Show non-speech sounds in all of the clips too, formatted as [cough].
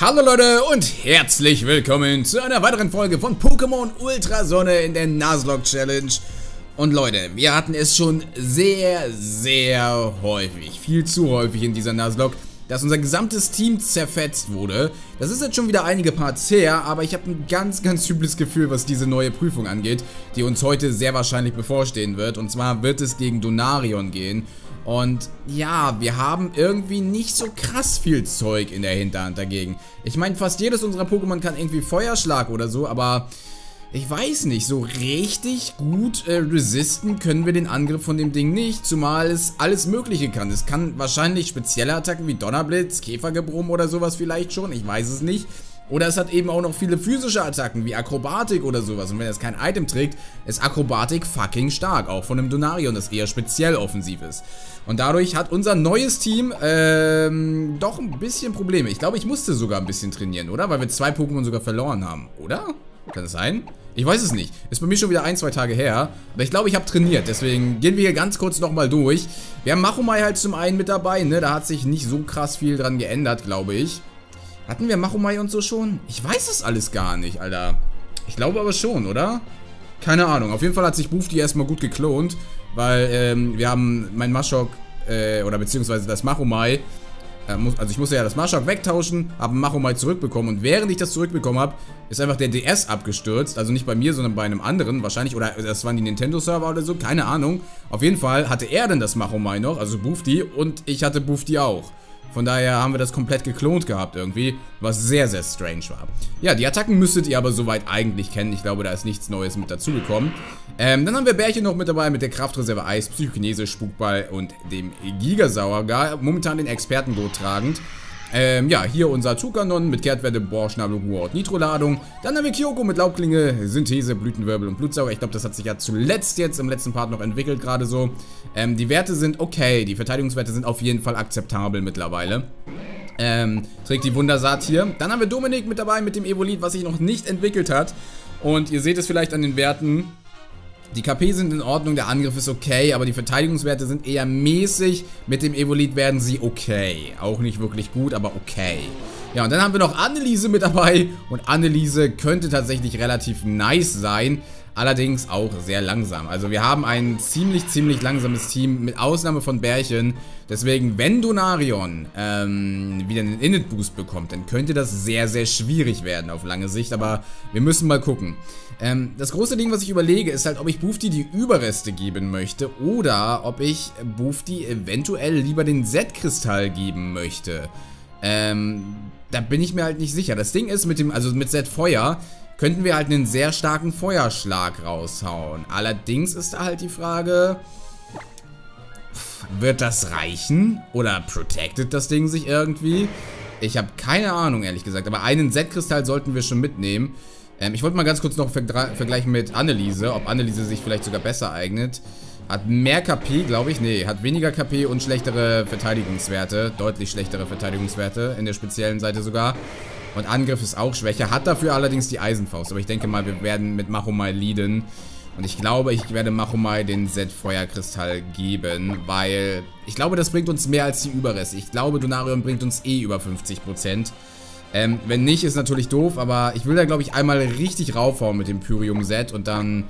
Hallo Leute und herzlich willkommen zu einer weiteren Folge von Pokémon Ultrasonne in der Nuzlocke Challenge. Und Leute, wir hatten es schon sehr, sehr häufig, viel zu häufig in dieser Nuzlocke, dass unser gesamtes Team zerfetzt wurde. Das ist jetzt schon wieder einige Parts her, aber ich habe ein ganz, ganz übles Gefühl, was diese neue Prüfung angeht, die uns heute sehr wahrscheinlich bevorstehen wird. Und zwar wird es gegen Donarion gehen. Und ja, wir haben irgendwie nicht so krass viel Zeug in der Hinterhand dagegen. Ich meine, fast jedes unserer Pokémon kann irgendwie Feuerschlag oder so, aber ich weiß nicht, so richtig gut äh, resisten können wir den Angriff von dem Ding nicht, zumal es alles mögliche kann. Es kann wahrscheinlich spezielle Attacken wie Donnerblitz, Käfergebrumm oder sowas vielleicht schon, ich weiß es nicht. Oder es hat eben auch noch viele physische Attacken, wie Akrobatik oder sowas. Und wenn es kein Item trägt, ist Akrobatik fucking stark. Auch von einem Donarion, das eher speziell offensiv ist. Und dadurch hat unser neues Team ähm, doch ein bisschen Probleme. Ich glaube, ich musste sogar ein bisschen trainieren, oder? Weil wir zwei Pokémon sogar verloren haben, oder? Kann das sein? Ich weiß es nicht. Ist bei mir schon wieder ein, zwei Tage her. Aber ich glaube, ich habe trainiert. Deswegen gehen wir hier ganz kurz nochmal durch. Wir haben Machomai halt zum einen mit dabei, ne? Da hat sich nicht so krass viel dran geändert, glaube ich. Hatten wir Machomai und so schon? Ich weiß es alles gar nicht, Alter. Ich glaube aber schon, oder? Keine Ahnung. Auf jeden Fall hat sich Boofty erstmal gut geklont, weil ähm, wir haben mein Maschok, äh, oder beziehungsweise das Machomai, äh, also ich musste ja das Maschok wegtauschen, habe Machomai zurückbekommen und während ich das zurückbekommen habe, ist einfach der DS abgestürzt. Also nicht bei mir, sondern bei einem anderen. Wahrscheinlich, oder das waren die Nintendo-Server oder so, keine Ahnung. Auf jeden Fall hatte er dann das Machomai noch, also Boofty, und ich hatte Boofty auch. Von daher haben wir das komplett geklont gehabt irgendwie, was sehr, sehr strange war. Ja, die Attacken müsstet ihr aber soweit eigentlich kennen. Ich glaube, da ist nichts Neues mit dazugekommen. Ähm, dann haben wir Bärchen noch mit dabei mit der Kraftreserve Eis, Psychokinese, Spukball und dem Gigasauger. Momentan den Expertengurt tragend. Ähm, ja, hier unser Tukanon mit Kehrtwerte, Bohrschnabel, Ruhr und Nitroladung. Dann haben wir Kyoko mit Laubklinge, Synthese, Blütenwirbel und Blutsauger. Ich glaube, das hat sich ja zuletzt jetzt im letzten Part noch entwickelt, gerade so. Ähm, die Werte sind okay, die Verteidigungswerte sind auf jeden Fall akzeptabel mittlerweile. Ähm, trägt die Wundersaat hier. Dann haben wir Dominik mit dabei mit dem Evolit, was sich noch nicht entwickelt hat. Und ihr seht es vielleicht an den Werten. Die KP sind in Ordnung, der Angriff ist okay, aber die Verteidigungswerte sind eher mäßig. Mit dem Evolit werden sie okay. Auch nicht wirklich gut, aber okay. Ja, und dann haben wir noch Anneliese mit dabei. Und Anneliese könnte tatsächlich relativ nice sein. Allerdings auch sehr langsam. Also wir haben ein ziemlich, ziemlich langsames Team, mit Ausnahme von Bärchen. Deswegen, wenn Donarion ähm, wieder einen Init-Boost bekommt, dann könnte das sehr, sehr schwierig werden auf lange Sicht. Aber wir müssen mal gucken. Ähm, das große Ding, was ich überlege, ist halt, ob ich Boofty die Überreste geben möchte oder ob ich Boofty eventuell lieber den Z-Kristall geben möchte. Ähm, da bin ich mir halt nicht sicher. Das Ding ist mit dem, also mit Z-Feuer, könnten wir halt einen sehr starken Feuerschlag raushauen. Allerdings ist da halt die Frage, wird das reichen? Oder protected das Ding sich irgendwie? Ich habe keine Ahnung, ehrlich gesagt. Aber einen Z-Kristall sollten wir schon mitnehmen. Ähm, ich wollte mal ganz kurz noch vergleichen mit Anneliese, ob Anneliese sich vielleicht sogar besser eignet. Hat mehr KP, glaube ich. Nee, hat weniger KP und schlechtere Verteidigungswerte. Deutlich schlechtere Verteidigungswerte. In der speziellen Seite sogar. Und Angriff ist auch schwächer. Hat dafür allerdings die Eisenfaust. Aber ich denke mal, wir werden mit Machomai leaden. Und ich glaube, ich werde Machomai den Z-Feuerkristall geben, weil ich glaube, das bringt uns mehr als die Überreste. Ich glaube, Donarion bringt uns eh über 50%. Ähm, wenn nicht, ist natürlich doof, aber ich will da, glaube ich, einmal richtig raufhauen mit dem Pyrium-Set und dann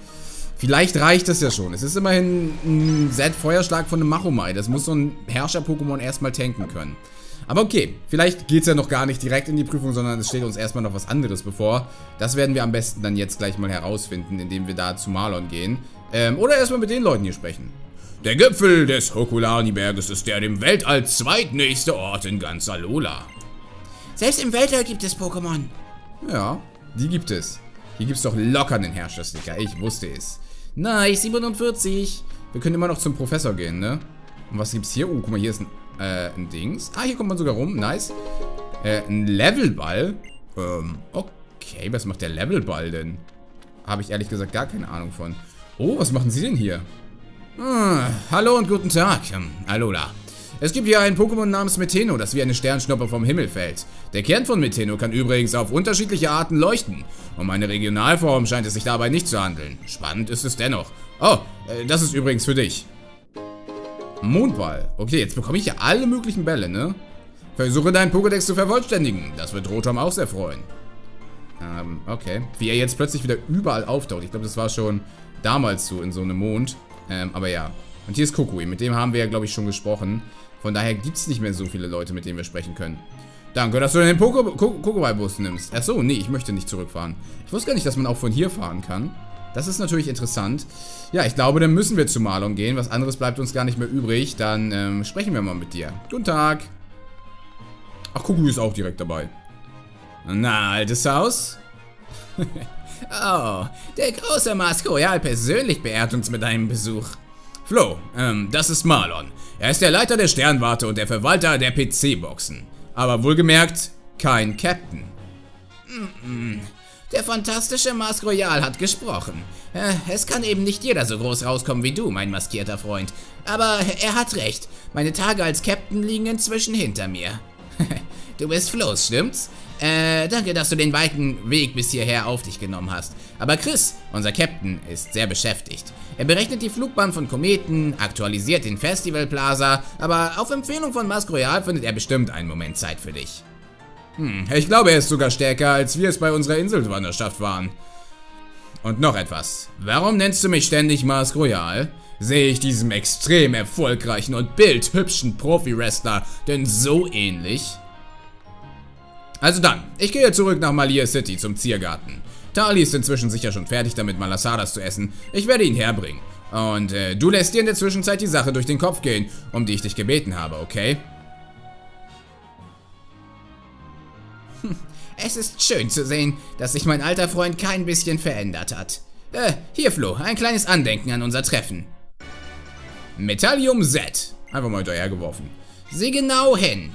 Vielleicht reicht das ja schon. Es ist immerhin ein Set-Feuerschlag von einem Machomai. Das muss so ein Herrscher-Pokémon erstmal tanken können. Aber okay, vielleicht geht es ja noch gar nicht direkt in die Prüfung, sondern es steht uns erstmal noch was anderes bevor. Das werden wir am besten dann jetzt gleich mal herausfinden, indem wir da zu Marlon gehen. Ähm, oder erstmal mit den Leuten hier sprechen. Der Gipfel des Hokulani-Berges ist der dem Weltall zweitnächste Ort in ganz Alola. Selbst im Weltall gibt es Pokémon. Ja, die gibt es. Hier gibt es doch locker einen Herrscher-Sticker. Ich wusste es. Nice, 47. Wir können immer noch zum Professor gehen, ne? Und was gibt's hier? Oh, guck mal, hier ist ein, äh, ein Dings. Ah, hier kommt man sogar rum. Nice. Äh, ein Levelball. Ähm, okay. Was macht der Levelball denn? Habe ich ehrlich gesagt gar keine Ahnung von. Oh, was machen Sie denn hier? Ah, hallo und guten Tag. Hm, Alola. Es gibt hier ein Pokémon namens Meteno, das wie eine Sternschnuppe vom Himmel fällt. Der Kern von Meteno kann übrigens auf unterschiedliche Arten leuchten. Um eine Regionalform scheint es sich dabei nicht zu handeln. Spannend ist es dennoch. Oh, äh, das ist übrigens für dich. Mondball. Okay, jetzt bekomme ich ja alle möglichen Bälle, ne? Versuche deinen Pokédex zu vervollständigen. Das wird Rotom auch sehr freuen. Ähm, okay. Wie er jetzt plötzlich wieder überall auftaucht. Ich glaube, das war schon damals so in so einem Mond. Ähm, aber ja. Und hier ist Kukui. Mit dem haben wir ja, glaube ich, schon gesprochen. Von daher gibt es nicht mehr so viele Leute, mit denen wir sprechen können. Danke, dass du den Kokoball-Bus nimmst. Achso, nee, ich möchte nicht zurückfahren. Ich wusste gar nicht, dass man auch von hier fahren kann. Das ist natürlich interessant. Ja, ich glaube, dann müssen wir zu Marlon gehen. Was anderes bleibt uns gar nicht mehr übrig. Dann ähm, sprechen wir mal mit dir. Guten Tag. Ach, Kuku ist auch direkt dabei. Na, altes Haus? [laughs] oh, der große Mask Royal persönlich beehrt uns mit einem Besuch. Flo, ähm, das ist Marlon. Er ist der Leiter der Sternwarte und der Verwalter der PC-Boxen. Aber wohlgemerkt, kein Captain. Mm -mm. Der fantastische Mask Royal hat gesprochen. Äh, es kann eben nicht jeder so groß rauskommen wie du, mein maskierter Freund. Aber er hat recht. Meine Tage als Captain liegen inzwischen hinter mir. [laughs] du bist Floß, stimmt's? Äh, danke, dass du den weiten Weg bis hierher auf dich genommen hast. Aber Chris, unser Captain, ist sehr beschäftigt. Er berechnet die Flugbahn von Kometen, aktualisiert den Festival Plaza, aber auf Empfehlung von Mask Royal findet er bestimmt einen Moment Zeit für dich. Hm, ich glaube, er ist sogar stärker, als wir es bei unserer Inselwanderschaft waren. Und noch etwas. Warum nennst du mich ständig Mask Royal? Sehe ich diesem extrem erfolgreichen und bildhübschen Profi-Wrestler denn so ähnlich? Also dann, ich gehe zurück nach Malia City zum Ziergarten. Tali ist inzwischen sicher schon fertig damit, Malasadas zu essen. Ich werde ihn herbringen. Und äh, du lässt dir in der Zwischenzeit die Sache durch den Kopf gehen, um die ich dich gebeten habe, okay? Es ist schön zu sehen, dass sich mein alter Freund kein bisschen verändert hat. Äh, hier Flo, ein kleines Andenken an unser Treffen. Metallium Z. Einfach mal hinterhergeworfen. Sieh genau hin.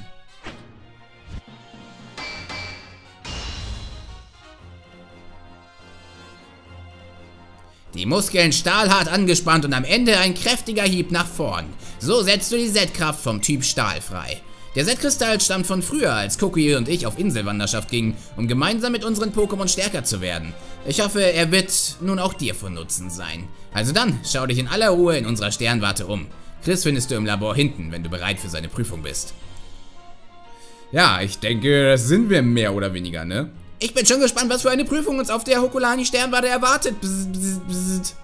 Die Muskeln stahlhart angespannt und am Ende ein kräftiger Hieb nach vorn. So setzt du die Z-Kraft vom Typ Stahl frei. Der Z-Kristall stammt von früher, als Cookie und ich auf Inselwanderschaft gingen, um gemeinsam mit unseren Pokémon stärker zu werden. Ich hoffe, er wird nun auch dir von Nutzen sein. Also dann, schau dich in aller Ruhe in unserer Sternwarte um. Chris findest du im Labor hinten, wenn du bereit für seine Prüfung bist. Ja, ich denke, das sind wir mehr oder weniger, ne? Ich bin schon gespannt, was für eine Prüfung uns auf der Hokulani-Sternwarte erwartet. Bzz, bzz, bzz.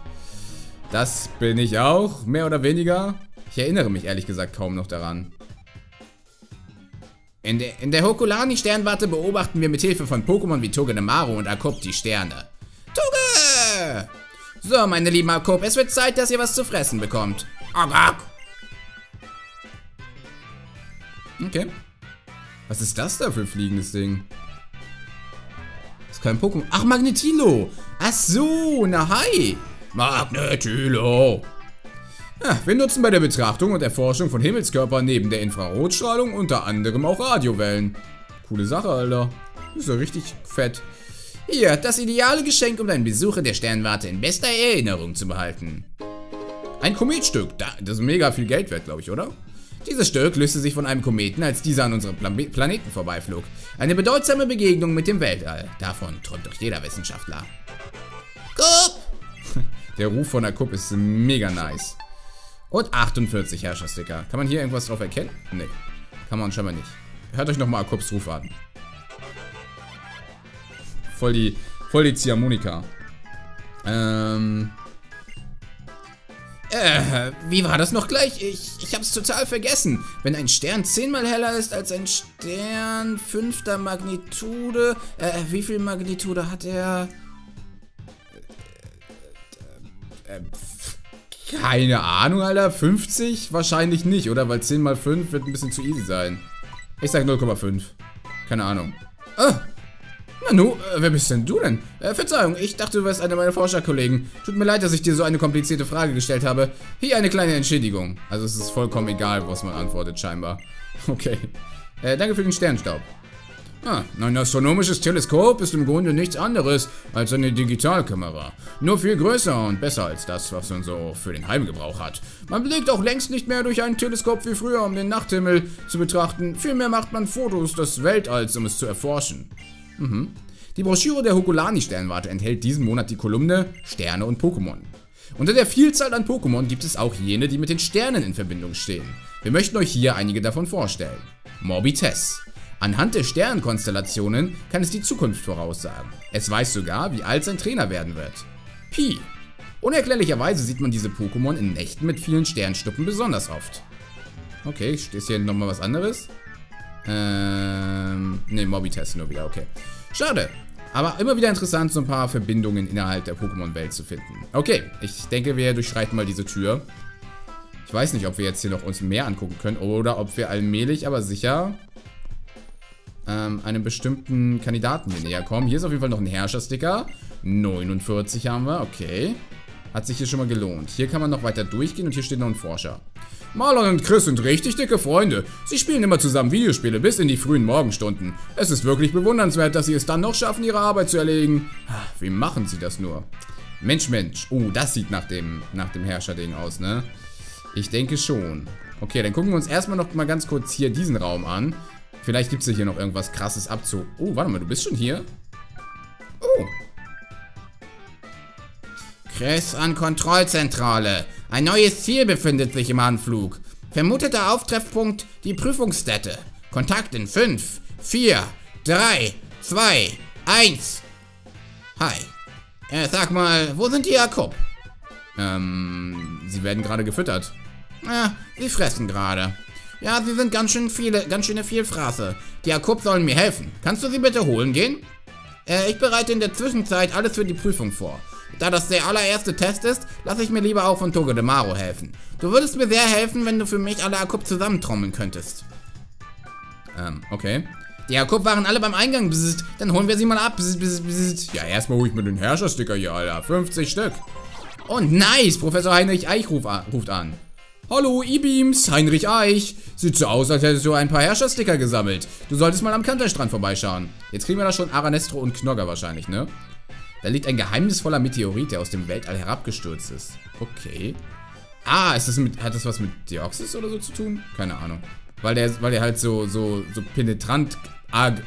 Das bin ich auch, mehr oder weniger. Ich erinnere mich ehrlich gesagt kaum noch daran. In der, in der Hokulani-Sternwarte beobachten wir mit Hilfe von Pokémon wie Togedemaru und Akop die Sterne. Toge! So, meine lieben Akop, es wird Zeit, dass ihr was zu fressen bekommt. Agak! Okay. Was ist das da für ein fliegendes Ding? ist kein Pokémon. Ach, Magnetilo. Ach so, na hi. Magnetilo. Wir nutzen bei der Betrachtung und Erforschung von Himmelskörpern neben der Infrarotstrahlung unter anderem auch Radiowellen. Coole Sache, Alter. Ist ja richtig fett. Hier, das ideale Geschenk, um deinen Besuch in der Sternwarte in bester Erinnerung zu behalten. Ein Kometstück. Das ist mega viel Geld wert, glaube ich, oder? Dieses Stück löste sich von einem Kometen, als dieser an unserem Plan Planeten vorbeiflog. Eine bedeutsame Begegnung mit dem Weltall. Davon träumt doch jeder Wissenschaftler. Kup! [laughs] Der Ruf von der Kup ist mega nice. Und 48 Herrschersticker. Kann man hier irgendwas drauf erkennen? Nee. Kann man scheinbar nicht. Hört euch nochmal Akups Ruf an. Voll die, voll die Ziehharmonika. Ähm, äh, wie war das noch gleich? Ich, ich hab's total vergessen. Wenn ein Stern zehnmal heller ist als ein Stern fünfter Magnitude, äh, wie viel Magnitude hat er? Äh, äh, keine Ahnung, Alter. 50? Wahrscheinlich nicht, oder? Weil 10 mal 5 wird ein bisschen zu easy sein. Ich sag 0,5. Keine Ahnung. Ah, Nanu, äh, wer bist denn du denn? Äh, Verzeihung, ich dachte, du wärst einer meiner Forscherkollegen. Tut mir leid, dass ich dir so eine komplizierte Frage gestellt habe. Hier eine kleine Entschädigung. Also es ist vollkommen egal, was man antwortet, scheinbar. [laughs] Okay. Äh, danke für den Sternstaub. Ah, ein astronomisches Teleskop ist im Grunde nichts anderes als eine Digitalkamera. Nur viel größer und besser als das, was man so für den Heimgebrauch hat. Man blickt auch längst nicht mehr durch ein Teleskop wie früher, um den Nachthimmel zu betrachten. Vielmehr macht man Fotos des Weltalls, um es zu erforschen. Mhm. Die Broschüre der Hokulani-Sternwarte enthält diesen Monat die Kolumne Sterne und Pokémon. Unter der Vielzahl an Pokémon gibt es auch jene, die mit den Sternen in Verbindung stehen. Wir möchten euch hier einige davon vorstellen. Morbitess. Anhand der Sternkonstellationen kann es die Zukunft voraussagen. Es weiß sogar, wie alt sein Trainer werden wird. Pi. Unerklärlicherweise sieht man diese Pokémon in Nächten mit vielen Sternstuppen besonders oft. Okay, ist hier nochmal was anderes? Ähm, ne, Mobbitest nur wieder, okay. Schade. Aber immer wieder interessant, so ein paar Verbindungen innerhalb der Pokémon-Welt zu finden. Okay, ich denke, wir durchschreiten mal diese Tür. Ich weiß nicht, ob wir jetzt hier noch uns mehr angucken können oder ob wir allmählich, aber sicher ähm, einem bestimmten Kandidaten hier näher kommen. Hier ist auf jeden Fall noch ein Herrschersticker. 49 haben wir, okay. Hat sich hier schon mal gelohnt. Hier kann man noch weiter durchgehen und hier steht noch ein Forscher. Marlon und Chris sind richtig dicke Freunde. Sie spielen immer zusammen Videospiele bis in die frühen Morgenstunden. Es ist wirklich bewundernswert, dass sie es dann noch schaffen, ihre Arbeit zu erledigen. Wie machen sie das nur? Mensch, Mensch. Oh, das sieht nach dem, nach dem Herrscher-Ding aus, ne? Ich denke schon. Okay, dann gucken wir uns erstmal noch mal ganz kurz hier diesen Raum an. Vielleicht gibt es ja hier noch irgendwas krasses abzu... Oh, warte mal, du bist schon hier? Oh. Chris an Kontrollzentrale. Ein neues Ziel befindet sich im Anflug. Vermuteter Auftreffpunkt die Prüfungsstätte. Kontakt in 5, 4, 3, 2, 1. Hi. Äh, sag mal, wo sind die Jakob? Ähm, sie werden gerade gefüttert. Ja, sie fressen gerade. Ja, sie sind ganz schön viele, ganz schöne Vielfraße. Die Jakob sollen mir helfen. Kannst du sie bitte holen gehen? Äh, ich bereite in der Zwischenzeit alles für die Prüfung vor. Da das der allererste Test ist, lasse ich mir lieber auch von Togo de Maro helfen. Du würdest mir sehr helfen, wenn du für mich alle Akub zusammentrommeln könntest. Ähm, okay. Die Akub waren alle beim Eingang, bzzzt. dann holen wir sie mal ab. Bzzzt, bzzzt, Ja, erstmal hole ich mir den Herrschersticker hier, Alter. 50 Stück. Und nice, Professor Heinrich Eich ruft an. Hallo, E-Beams, Heinrich Eich. Sieht so aus, als hättest du ein paar Herrschersticker gesammelt. Du solltest mal am Kanterstrand vorbeischauen. Jetzt kriegen wir da schon Aranestro und Knogger wahrscheinlich, ne? Da liegt ein geheimnisvoller Meteorit, der aus dem Weltall herabgestürzt ist. Okay. Ah, ist das mit, hat das was mit Deoxys oder so zu tun? Keine Ahnung. Weil der, weil der halt so, so, so penetrant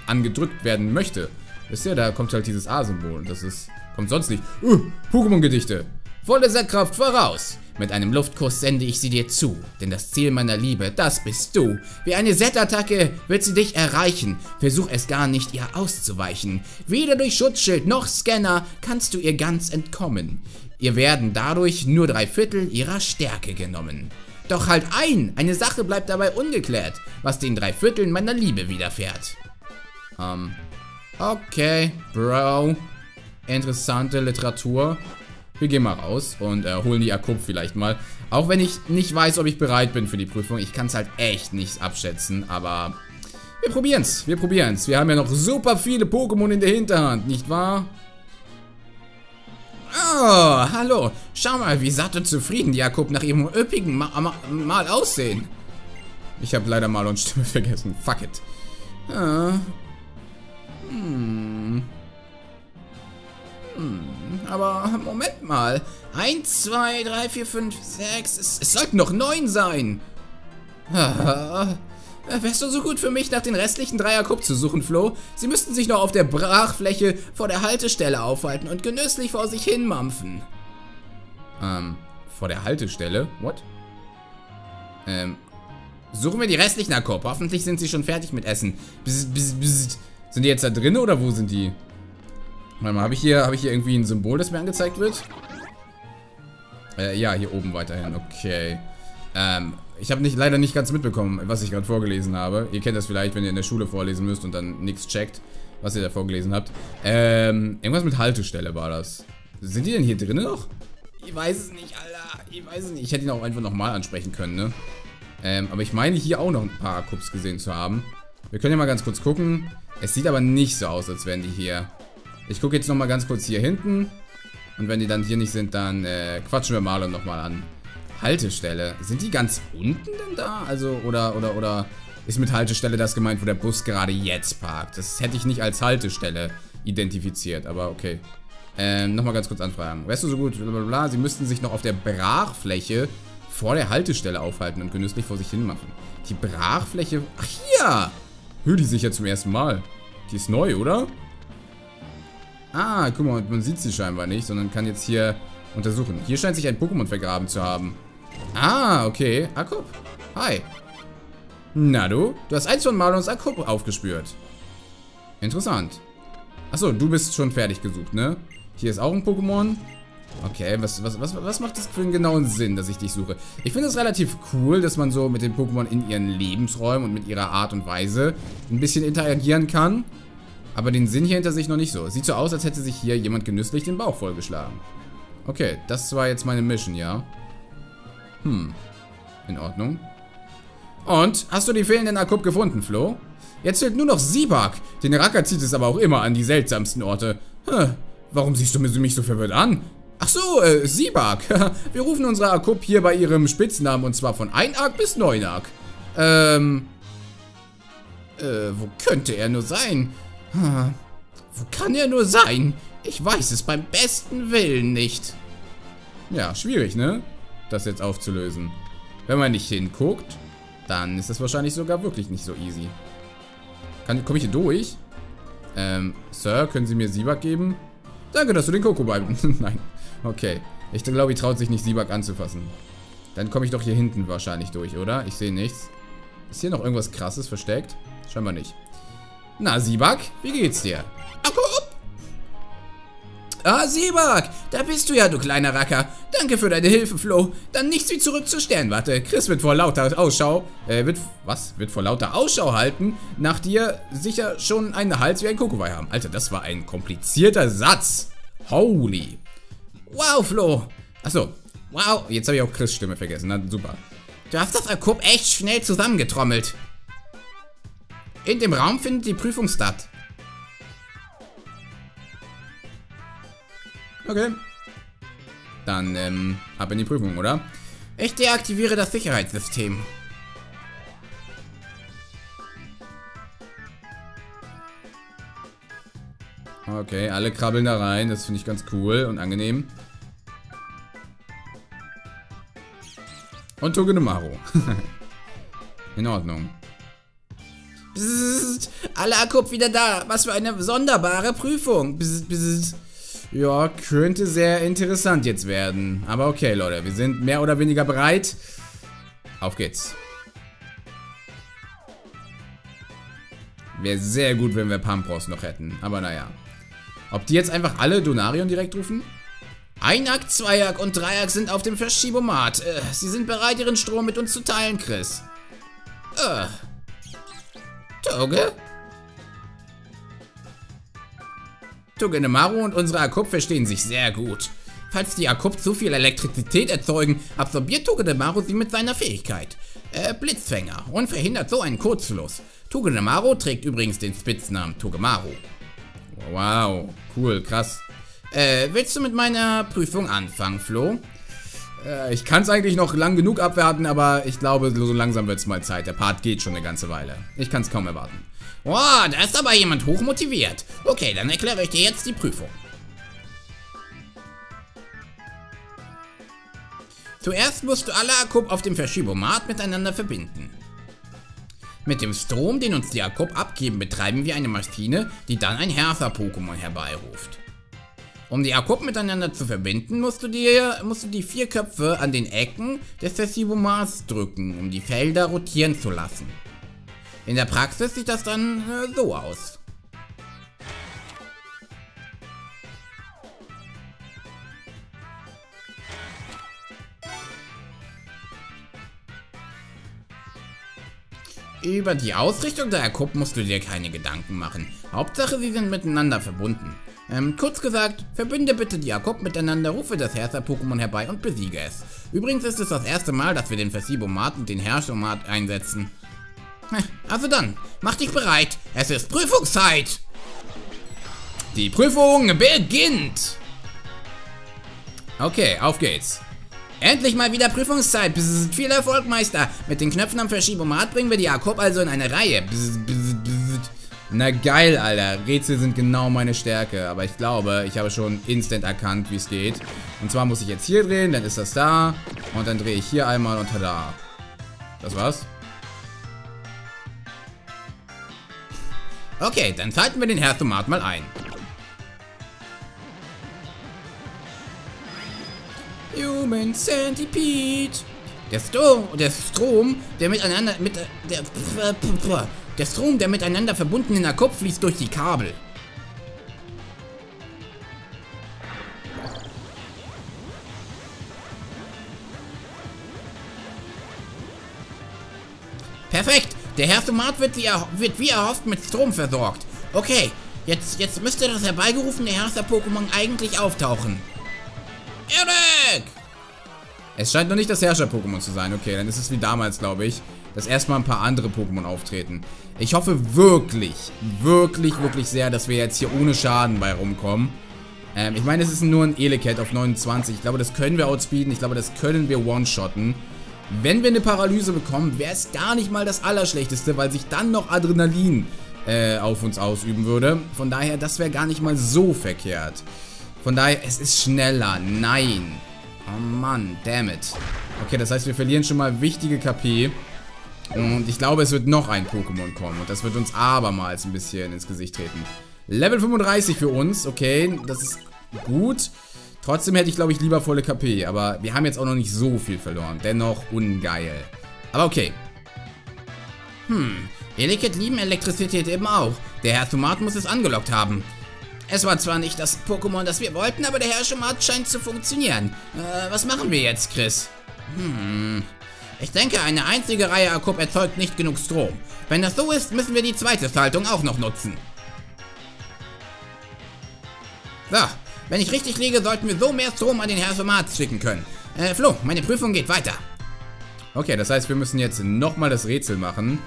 angedrückt werden möchte. Wisst ihr, da kommt halt dieses A-Symbol und das ist, kommt sonst nicht. Uh, Pokémon-Gedichte. Volle Sackkraft voraus. Mit einem Luftkuss sende ich sie dir zu, denn das Ziel meiner Liebe, das bist du. Wie eine Z-Attacke wird sie dich erreichen. Versuch es gar nicht, ihr auszuweichen. Weder durch Schutzschild noch Scanner kannst du ihr ganz entkommen. Ihr werden dadurch nur drei Viertel ihrer Stärke genommen. Doch halt ein, eine Sache bleibt dabei ungeklärt, was den drei Vierteln meiner Liebe widerfährt. Ähm, okay, Bro. Interessante Literatur. Wir gehen mal raus und äh, holen die Akub vielleicht mal. Auch wenn ich nicht weiß, ob ich bereit bin für die Prüfung. Ich kann es halt echt nicht abschätzen, aber wir probieren's. Wir probieren's. Wir haben ja noch super viele Pokémon in der Hinterhand, nicht wahr? Oh, hallo. Schau mal, wie satt und zufrieden die Jakob nach ihrem üppigen Ma Ma Mal aussehen. Ich habe leider Mal und Stimme [laughs] vergessen. Fuck it. Ah. Hm. Hm, aber Moment mal. 1, 2, 3, 4, 5, 6. Es, es sollten noch 9 sein. Ah, wärst du so gut für mich, nach den restlichen Dreierkup zu suchen, Flo? Sie müssten sich noch auf der Brachfläche vor der Haltestelle aufhalten und genüsslich vor sich hin mampfen. Ähm, vor der Haltestelle? What? Ähm, suchen wir die restlichen Akkup. Hoffentlich sind sie schon fertig mit Essen. Bzz, bzz, bzz. Sind die jetzt da drin oder wo sind die? Warte mal, habe ich, hier, hab ich hier irgendwie ein Symbol, das mir angezeigt wird? Äh, ja, hier oben weiterhin. Okay. Ähm, ich habe nicht, leider nicht ganz mitbekommen, was ich gerade vorgelesen habe. Ihr kennt das vielleicht, wenn ihr in der Schule vorlesen müsst und dann nichts checkt, was ihr da vorgelesen habt. Ähm, irgendwas mit Haltestelle war das. Sind die denn hier drin noch? Ich weiß es nicht, Alter. Ich weiß es nicht. Ich hätte ihn auch einfach nochmal ansprechen können, ne? Ähm, aber ich meine hier auch noch ein paar Kups gesehen zu haben. Wir können ja mal ganz kurz gucken. Es sieht aber nicht so aus, als wären die hier. Ich gucke jetzt nochmal ganz kurz hier hinten. Und wenn die dann hier nicht sind, dann äh, quatschen wir Marlon nochmal an. Haltestelle. Sind die ganz unten denn da? Also, oder, oder, oder ist mit Haltestelle das gemeint, wo der Bus gerade jetzt parkt? Das hätte ich nicht als Haltestelle identifiziert, aber okay. Ähm, nochmal ganz kurz anfragen. Wärst du so gut? Blablabla. Sie müssten sich noch auf der Brachfläche vor der Haltestelle aufhalten und genüsslich vor sich hin machen. Die Brachfläche... Ach, hier! Hör die sich ja zum ersten Mal. Die ist neu, oder? Ah, guck mal, man sieht sie scheinbar nicht, sondern kann jetzt hier untersuchen. Hier scheint sich ein Pokémon vergraben zu haben. Ah, okay. Akop. Hi. Na du, du hast eins von Marlons Akkup aufgespürt. Interessant. Achso, du bist schon fertig gesucht, ne? Hier ist auch ein Pokémon. Okay, was, was, was, was macht das für einen genauen Sinn, dass ich dich suche? Ich finde es relativ cool, dass man so mit den Pokémon in ihren Lebensräumen und mit ihrer Art und Weise ein bisschen interagieren kann. Aber den Sinn hier hinter sich noch nicht so. Sieht so aus, als hätte sich hier jemand genüsslich den Bauch vollgeschlagen. Okay, das war jetzt meine Mission, ja? Hm. In Ordnung. Und, hast du die fehlenden Akkup gefunden, Flo? Jetzt fehlt nur noch Sibak. Den Racker zieht es aber auch immer an die seltsamsten Orte. Hm, warum siehst du mich so verwirrt an? Ach so, äh, Sibak. [laughs] Wir rufen unsere Akup hier bei ihrem Spitznamen und zwar von 1 Arc bis 9 Arc. Ähm. Äh, wo könnte er nur sein? Hm, wo kann er nur sein? Ich weiß es beim besten Willen nicht. Ja, schwierig, ne? Das jetzt aufzulösen. Wenn man nicht hinguckt, dann ist das wahrscheinlich sogar wirklich nicht so easy. Komme ich hier durch? Ähm, Sir, können Sie mir Sibak geben? Danke, dass du den Koko beibringst. [laughs] Nein. Okay. Ich glaube, ich traut sich nicht, Sibak anzufassen. Dann komme ich doch hier hinten wahrscheinlich durch, oder? Ich sehe nichts. Ist hier noch irgendwas krasses versteckt? Scheinbar nicht. Na, Sibak, wie geht's dir? Ah, Sibak, da bist du ja, du kleiner Racker. Danke für deine Hilfe, Flo. Dann nichts wie zurück zur Sternwarte. Chris wird vor lauter Ausschau, äh, wird, was? Wird vor lauter Ausschau halten, nach dir sicher schon einen Hals wie ein Kokowai haben. Alter, das war ein komplizierter Satz. Holy. Wow, Flo. Achso. Wow, jetzt habe ich auch Chris Stimme vergessen. Na, super. Du hast das Akkup echt schnell zusammengetrommelt. In dem Raum findet die Prüfung statt. Okay. Dann, ähm, ab in die Prüfung, oder? Ich deaktiviere das Sicherheitssystem. Okay, alle krabbeln da rein. Das finde ich ganz cool und angenehm. Und Togedemaru. [laughs] In Ordnung. Bzzzt, alle Akkup wieder da. Was für eine sonderbare Prüfung. Bzzzt, bzzzt. Ja, könnte sehr interessant jetzt werden. Aber okay, Leute. Wir sind mehr oder weniger bereit. Auf geht's. Wäre sehr gut, wenn wir Pampros noch hätten. Aber naja. Ob die jetzt einfach alle Donarion direkt rufen? Einak, Zweiak und Dreiak sind auf dem Verschiebomat. Äh, sie sind bereit, ihren Strom mit uns zu teilen, Chris. Äh. Toge? Togenemaru und unsere Akup verstehen sich sehr gut. Falls die Akup zu viel Elektrizität erzeugen, absorbiert Togenemaru sie mit seiner Fähigkeit. Äh, Blitzfänger und verhindert so einen Kurzfluss. Togenemaru trägt übrigens den Spitznamen Togemaru. Wow, cool, krass. Äh, willst du mit meiner Prüfung anfangen, Flo? Äh, ich kann es eigentlich noch lang genug abwarten, aber ich glaube, so langsam wird es mal Zeit. Der Part geht schon eine ganze Weile. Ich kann es kaum erwarten. Oh, da ist aber jemand hochmotiviert. Okay, dann erkläre ich dir jetzt die Prüfung. Zuerst musst du alle Akkup auf dem Verschiebomat miteinander verbinden. Mit dem Strom, den uns die Akkup abgeben, betreiben wir eine Maschine, die dann ein Hertha-Pokémon herbeiruft. Um die Akkup miteinander zu verbinden, musst du, dir, musst du die vier Köpfe an den Ecken des Verschiebomats drücken, um die Felder rotieren zu lassen. In der Praxis sieht das dann äh, so aus. Über die Ausrichtung der Akup musst du dir keine Gedanken machen. Hauptsache, sie sind miteinander verbunden. Ähm, kurz gesagt, verbinde bitte die Akup miteinander, rufe das Herrscher-Pokémon herbei und besiege es. Übrigens ist es das erste Mal, dass wir den Versibomat und den Herrschomat einsetzen. Also dann, mach dich bereit. Es ist Prüfungszeit. Die Prüfung beginnt. Okay, auf geht's. Endlich mal wieder Prüfungszeit. Bzz, viel Erfolg, Meister. Mit den Knöpfen am Verschiebomat bringen wir die Jakob also in eine Reihe. Bzz, bzz, Na geil, Alter. Rätsel sind genau meine Stärke. Aber ich glaube, ich habe schon instant erkannt, wie es geht. Und zwar muss ich jetzt hier drehen, dann ist das da. Und dann drehe ich hier einmal und tada. Das war's. Okay, dann schalten wir den Herzomat mal ein. Human Centipede. Der Strom, der Strom, der miteinander, mit, der, der Strom, der miteinander verbunden in der Kopf fließt durch die Kabel. Perfekt. Der Herr Tomat wird wie, wird wie erhofft mit Strom versorgt. Okay, jetzt, jetzt müsste das herbeigerufene Herrscher-Pokémon eigentlich auftauchen. Erik! Es scheint noch nicht das Herrscher-Pokémon zu sein. Okay, dann ist es wie damals, glaube ich, dass erstmal ein paar andere Pokémon auftreten. Ich hoffe wirklich, wirklich, wirklich sehr, dass wir jetzt hier ohne Schaden bei rumkommen. Ähm, ich meine, es ist nur ein Elecat auf 29. Ich glaube, das können wir outspeeden. Ich glaube, das können wir one-shotten. Wenn wir eine Paralyse bekommen, wäre es gar nicht mal das Allerschlechteste, weil sich dann noch Adrenalin äh, auf uns ausüben würde. Von daher, das wäre gar nicht mal so verkehrt. Von daher, es ist schneller. Nein. Oh Mann, damn it. Okay, das heißt, wir verlieren schon mal wichtige KP. Und ich glaube, es wird noch ein Pokémon kommen. Und das wird uns abermals ein bisschen ins Gesicht treten. Level 35 für uns. Okay, das ist gut. Trotzdem hätte ich, glaube ich, lieber volle KP. Aber wir haben jetzt auch noch nicht so viel verloren. Dennoch ungeil. Aber okay. Hm, Eliket lieben Elektrizität eben auch. Der Herr Tomat muss es angelockt haben. Es war zwar nicht das Pokémon, das wir wollten, aber der Herr Tomat scheint zu funktionieren. Äh, was machen wir jetzt, Chris? Hm, ich denke, eine einzige Reihe Akkup erzeugt nicht genug Strom. Wenn das so ist, müssen wir die zweite Schaltung auch noch nutzen. So, wenn ich richtig liege, sollten wir so mehr Strom an den Hersomat schicken können. Äh, Flo, meine Prüfung geht weiter. Okay, das heißt, wir müssen jetzt nochmal das Rätsel machen.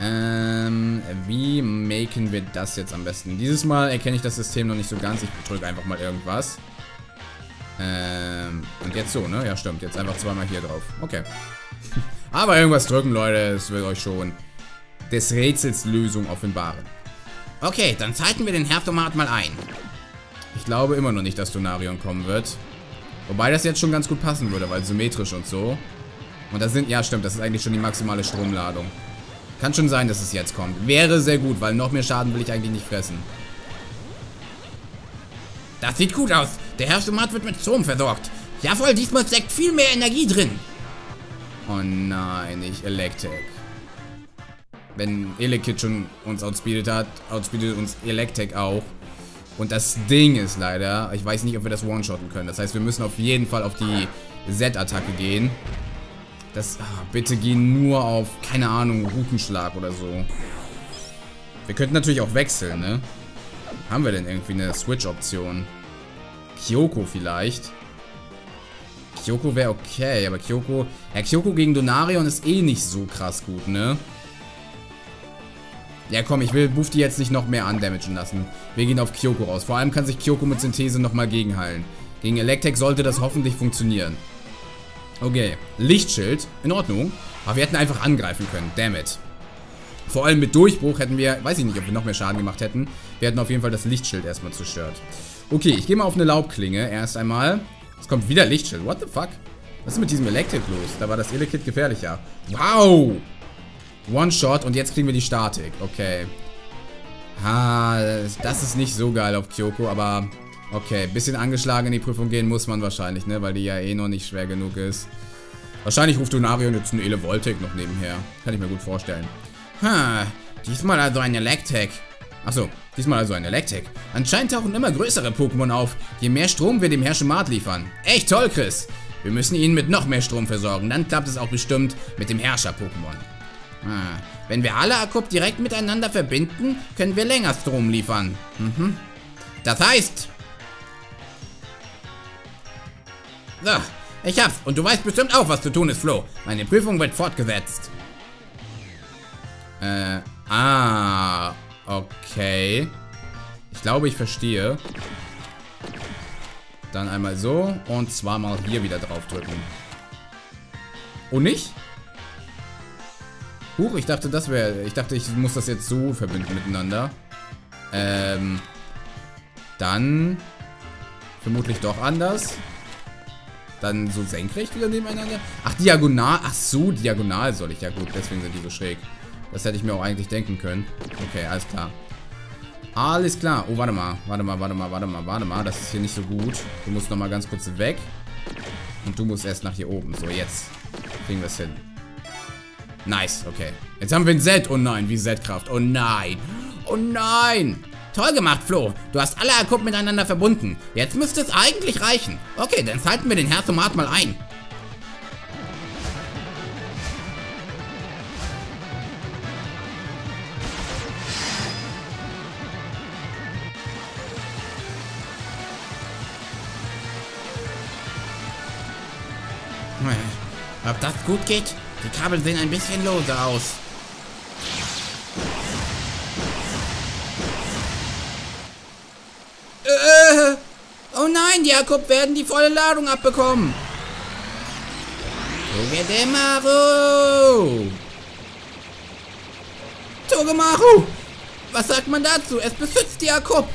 Ähm, wie machen wir das jetzt am besten? Dieses Mal erkenne ich das System noch nicht so ganz. Ich drücke einfach mal irgendwas. Ähm, und jetzt so, ne? Ja, stimmt. Jetzt einfach zweimal hier drauf. Okay. [laughs] Aber irgendwas drücken, Leute. Es wird euch schon des Rätsels Lösung offenbaren. Okay, dann zeiten wir den Hertomat mal ein. Ich glaube immer noch nicht, dass Donarion kommen wird. Wobei das jetzt schon ganz gut passen würde, weil symmetrisch und so. Und das sind, ja stimmt, das ist eigentlich schon die maximale Stromladung. Kann schon sein, dass es jetzt kommt. Wäre sehr gut, weil noch mehr Schaden will ich eigentlich nicht fressen. Das sieht gut aus. Der Herstomat wird mit Strom versorgt. Ja voll, diesmal steckt viel mehr Energie drin. Oh nein, nicht Electric. Wenn Elekid schon uns outspeedet hat, outspeedet uns Electric auch. Und das Ding ist leider, ich weiß nicht, ob wir das one-shotten können. Das heißt, wir müssen auf jeden Fall auf die Z-Attacke gehen. Das, ach, bitte gehen nur auf, keine Ahnung, Routenschlag oder so. Wir könnten natürlich auch wechseln, ne? Haben wir denn irgendwie eine Switch-Option? Kyoko vielleicht? Kyoko wäre okay, aber Kyoko... Ja, Kyoko gegen Donarion ist eh nicht so krass gut, ne? Ja, komm, ich will Bufti jetzt nicht noch mehr undamagen lassen. Wir gehen auf Kyoko raus. Vor allem kann sich Kyoko mit Synthese nochmal gegenheilen. Gegen Electek sollte das hoffentlich funktionieren. Okay, Lichtschild, in Ordnung. Aber wir hätten einfach angreifen können, damn it. Vor allem mit Durchbruch hätten wir, weiß ich nicht, ob wir noch mehr Schaden gemacht hätten. Wir hätten auf jeden Fall das Lichtschild erstmal zerstört. Okay, ich gehe mal auf eine Laubklinge erst einmal. Es kommt wieder Lichtschild, what the fuck? Was ist mit diesem Elektrik los? Da war das Elekit gefährlicher. Wow! One-Shot und jetzt kriegen wir die Statik. Okay. Ha, das ist nicht so geil auf Kyoko, aber okay. Bisschen angeschlagen in die Prüfung gehen muss man wahrscheinlich, ne? Weil die ja eh noch nicht schwer genug ist. Wahrscheinlich ruft Donarion jetzt einen Elevoltic noch nebenher. Kann ich mir gut vorstellen. Ha, diesmal also ein Electek. Achso, diesmal also ein Electek. Anscheinend tauchen immer größere Pokémon auf, je mehr Strom wir dem Herrschemat liefern. Echt toll, Chris. Wir müssen ihn mit noch mehr Strom versorgen, dann klappt es auch bestimmt mit dem Herrscher-Pokémon. Ah, wenn wir alle Akkup direkt miteinander verbinden, können wir länger Strom liefern. Mhm. Das heißt... So, ich hab's. Und du weißt bestimmt auch, was zu tun ist, Flo. Meine Prüfung wird fortgesetzt. Äh, ah, okay. Ich glaube, ich verstehe. Dann einmal so und zweimal hier wieder drauf drücken. Und nicht? Huch, ich dachte, das wäre... Ich dachte, ich muss das jetzt so verbinden miteinander. Ähm... Dann... Vermutlich doch anders. Dann so senkrecht wieder nebeneinander. Ach, diagonal. Ach so, diagonal soll ich. Ja gut, deswegen sind die so schräg. Das hätte ich mir auch eigentlich denken können. Okay, alles klar. Alles klar. Oh, warte mal. Warte mal, warte mal, warte mal, warte mal. Das ist hier nicht so gut. Du musst nochmal ganz kurz weg. Und du musst erst nach hier oben. So, jetzt. Kriegen wir es hin. Nice, okay. Jetzt haben wir ein Z. Oh nein, wie Z-Kraft. Oh nein. Oh nein. Toll gemacht, Flo. Du hast alle Akkup miteinander verbunden. Jetzt müsste es eigentlich reichen. Okay, dann schalten wir den Herzomat mal ein. Gut geht? Die Kabel sehen ein bisschen lose aus. Äh, oh nein, Jakob werden die volle Ladung abbekommen. Togedemaru! Togemaru! Was sagt man dazu? Es beschützt Jakob!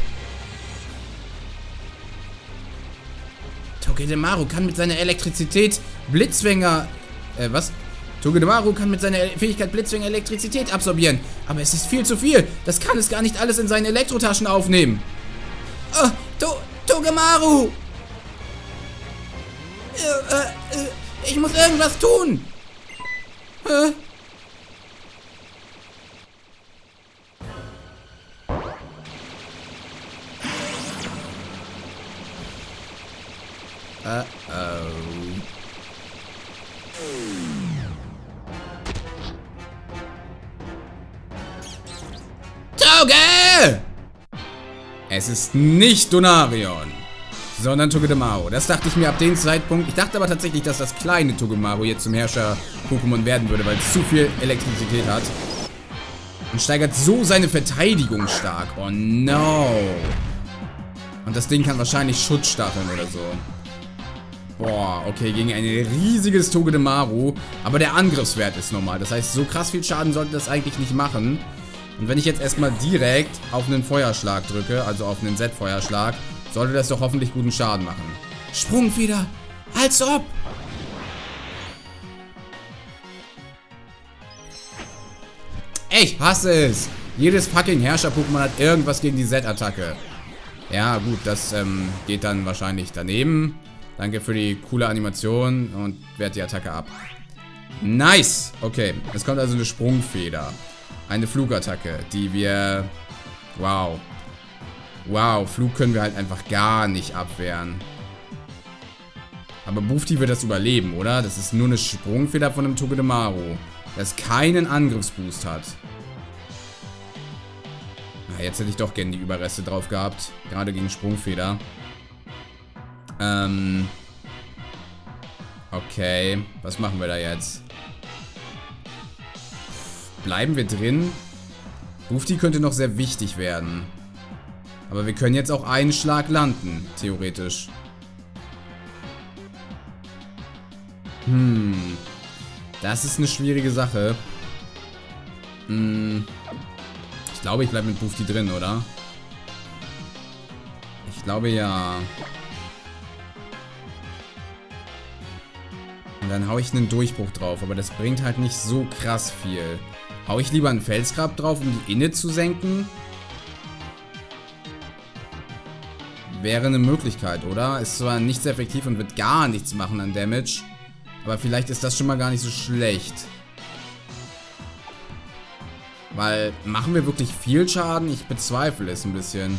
Togedemaru kann mit seiner Elektrizität Blitzwänger äh, was? Togedemaru kann mit seiner Fähigkeit Blitzwing Elektrizität absorbieren. Aber es ist viel zu viel. Das kann es gar nicht alles in seine Elektrotaschen aufnehmen. Oh, to Togemaru! Äh, äh, ich muss irgendwas tun. Äh. Ist nicht Donarion, sondern Togedemaru. Das dachte ich mir ab dem Zeitpunkt. Ich dachte aber tatsächlich, dass das kleine Togemaru jetzt zum Herrscher-Pokémon werden würde, weil es zu viel Elektrizität hat. Und steigert so seine Verteidigung stark. Oh no. Und das Ding kann wahrscheinlich Schutzstacheln oder so. Boah, okay, gegen ein riesiges Togedemaru. Aber der Angriffswert ist normal. Das heißt, so krass viel Schaden sollte das eigentlich nicht machen. Und wenn ich jetzt erstmal direkt auf einen Feuerschlag drücke, also auf einen Z-Feuerschlag, sollte das doch hoffentlich guten Schaden machen. Sprung wieder! Als ob! Ich hasse es! Jedes fucking Herrscher-Pokémon hat irgendwas gegen die Z-Attacke. Ja, gut, das ähm, geht dann wahrscheinlich daneben. Danke für die coole Animation und wehrt die Attacke ab. Nice! Okay, es kommt also eine Sprungfeder. Eine Flugattacke, die wir... Wow. Wow, Flug können wir halt einfach gar nicht abwehren. Aber Bufti wird das überleben, oder? Das ist nur eine Sprungfeder von einem Togedemaru. Das keinen Angriffsboost hat. Na, jetzt hätte ich doch gerne die Überreste drauf gehabt. Gerade gegen Sprungfeder. Ähm. Okay. Was machen wir da jetzt? Bleiben wir drin? Bufti könnte noch sehr wichtig werden. Aber wir können jetzt auch einen Schlag landen, theoretisch. Hm. Das ist eine schwierige Sache. Hm. Ich glaube, ich bleibe mit Bufti drin, oder? Ich glaube, ja. Und dann haue ich einen Durchbruch drauf. Aber das bringt halt nicht so krass viel. Hau ich lieber einen Felsgrab drauf, um die Inne zu senken? Wäre eine Möglichkeit, oder? Ist zwar nicht sehr effektiv und wird gar nichts machen an Damage. Aber vielleicht ist das schon mal gar nicht so schlecht. Weil, machen wir wirklich viel Schaden? Ich bezweifle es ein bisschen.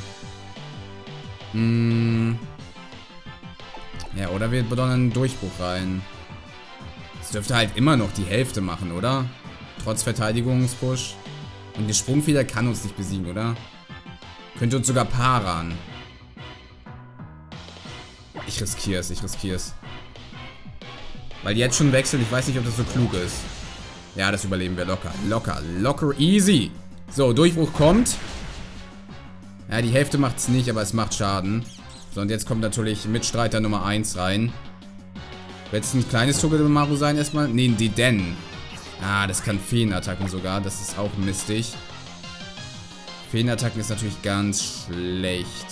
Hm. Ja, oder wir bedonnen einen Durchbruch rein. Das dürfte halt immer noch die Hälfte machen, oder? Trotz Verteidigungspush. Und die Sprungfeder kann uns nicht besiegen, oder? Könnte uns sogar paran. Ich riskiere es, ich riskiere es. Weil jetzt schon wechseln, ich weiß nicht, ob das so klug ist. Ja, das überleben wir locker. Locker, locker, easy. So, Durchbruch kommt. Ja, die Hälfte macht es nicht, aber es macht Schaden. So, und jetzt kommt natürlich Mitstreiter Nummer 1 rein. Wird es ein kleines Togedemaru sein erstmal? Nee, die Den. Ah, das kann Feenattacken sogar. Das ist auch mistig. Feenattacken ist natürlich ganz schlecht.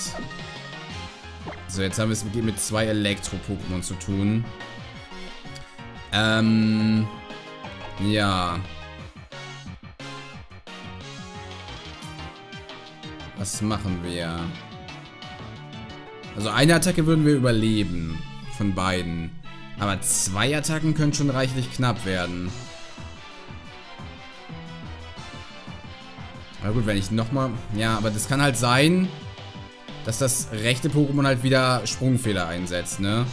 So, jetzt haben wir es mit zwei Elektro-Pokémon zu tun. Ähm... Ja. Was machen wir? Also eine Attacke würden wir überleben. Von beiden. Aber zwei Attacken können schon reichlich knapp werden. Na gut, wenn ich nochmal... Ja, aber das kann halt sein, dass das rechte Pokémon halt wieder Sprungfehler einsetzt, ne?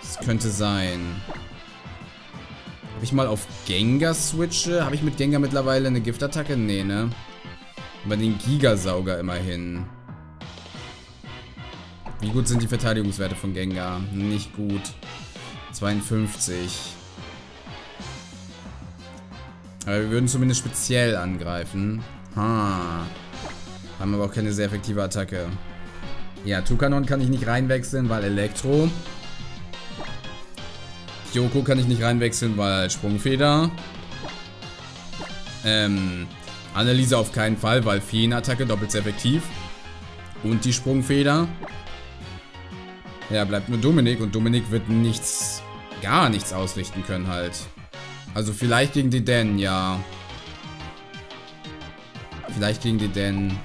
Das könnte sein. Ob ich mal auf Gengar switche? Habe ich mit Gengar mittlerweile eine Giftattacke? Nee, ne? Über den Gigasauger immerhin. Wie gut sind die Verteidigungswerte von Gengar? Nicht gut. 52. Aber wir würden zumindest speziell angreifen. Ha. Haben aber auch keine sehr effektive Attacke. Ja, Tukanon kann ich nicht reinwechseln, weil Elektro. Kyoko kann ich nicht reinwechseln, weil Sprungfeder. Ähm, Anneliese auf keinen Fall, weil Feenattacke doppelt so effektiv. Und die Sprungfeder. Ja, bleibt nur Dominik und Dominik wird nichts, gar nichts ausrichten können halt. Also vielleicht gegen die Den, ja. Vielleicht gegen die Den.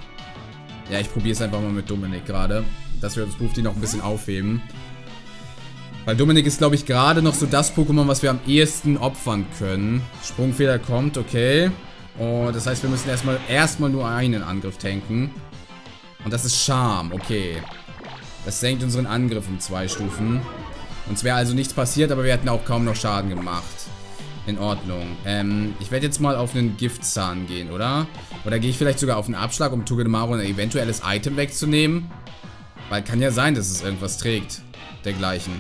Ja, ich probiere es einfach mal mit Dominik gerade. Dass wir uns Bufti noch ein bisschen aufheben. Weil Dominik ist, glaube ich, gerade noch so das Pokémon, was wir am ehesten opfern können. Sprungfeder kommt, okay. Und das heißt, wir müssen erstmal erstmal nur einen Angriff tanken. Und das ist Charme, okay. Das senkt unseren Angriff um zwei Stufen. Uns wäre also nichts passiert, aber wir hätten auch kaum noch Schaden gemacht. In Ordnung. Ähm, ich werde jetzt mal auf einen Giftzahn gehen, oder? Oder gehe ich vielleicht sogar auf einen Abschlag, um Togedemaru ein eventuelles Item wegzunehmen? Weil kann ja sein, dass es irgendwas trägt. Dergleichen.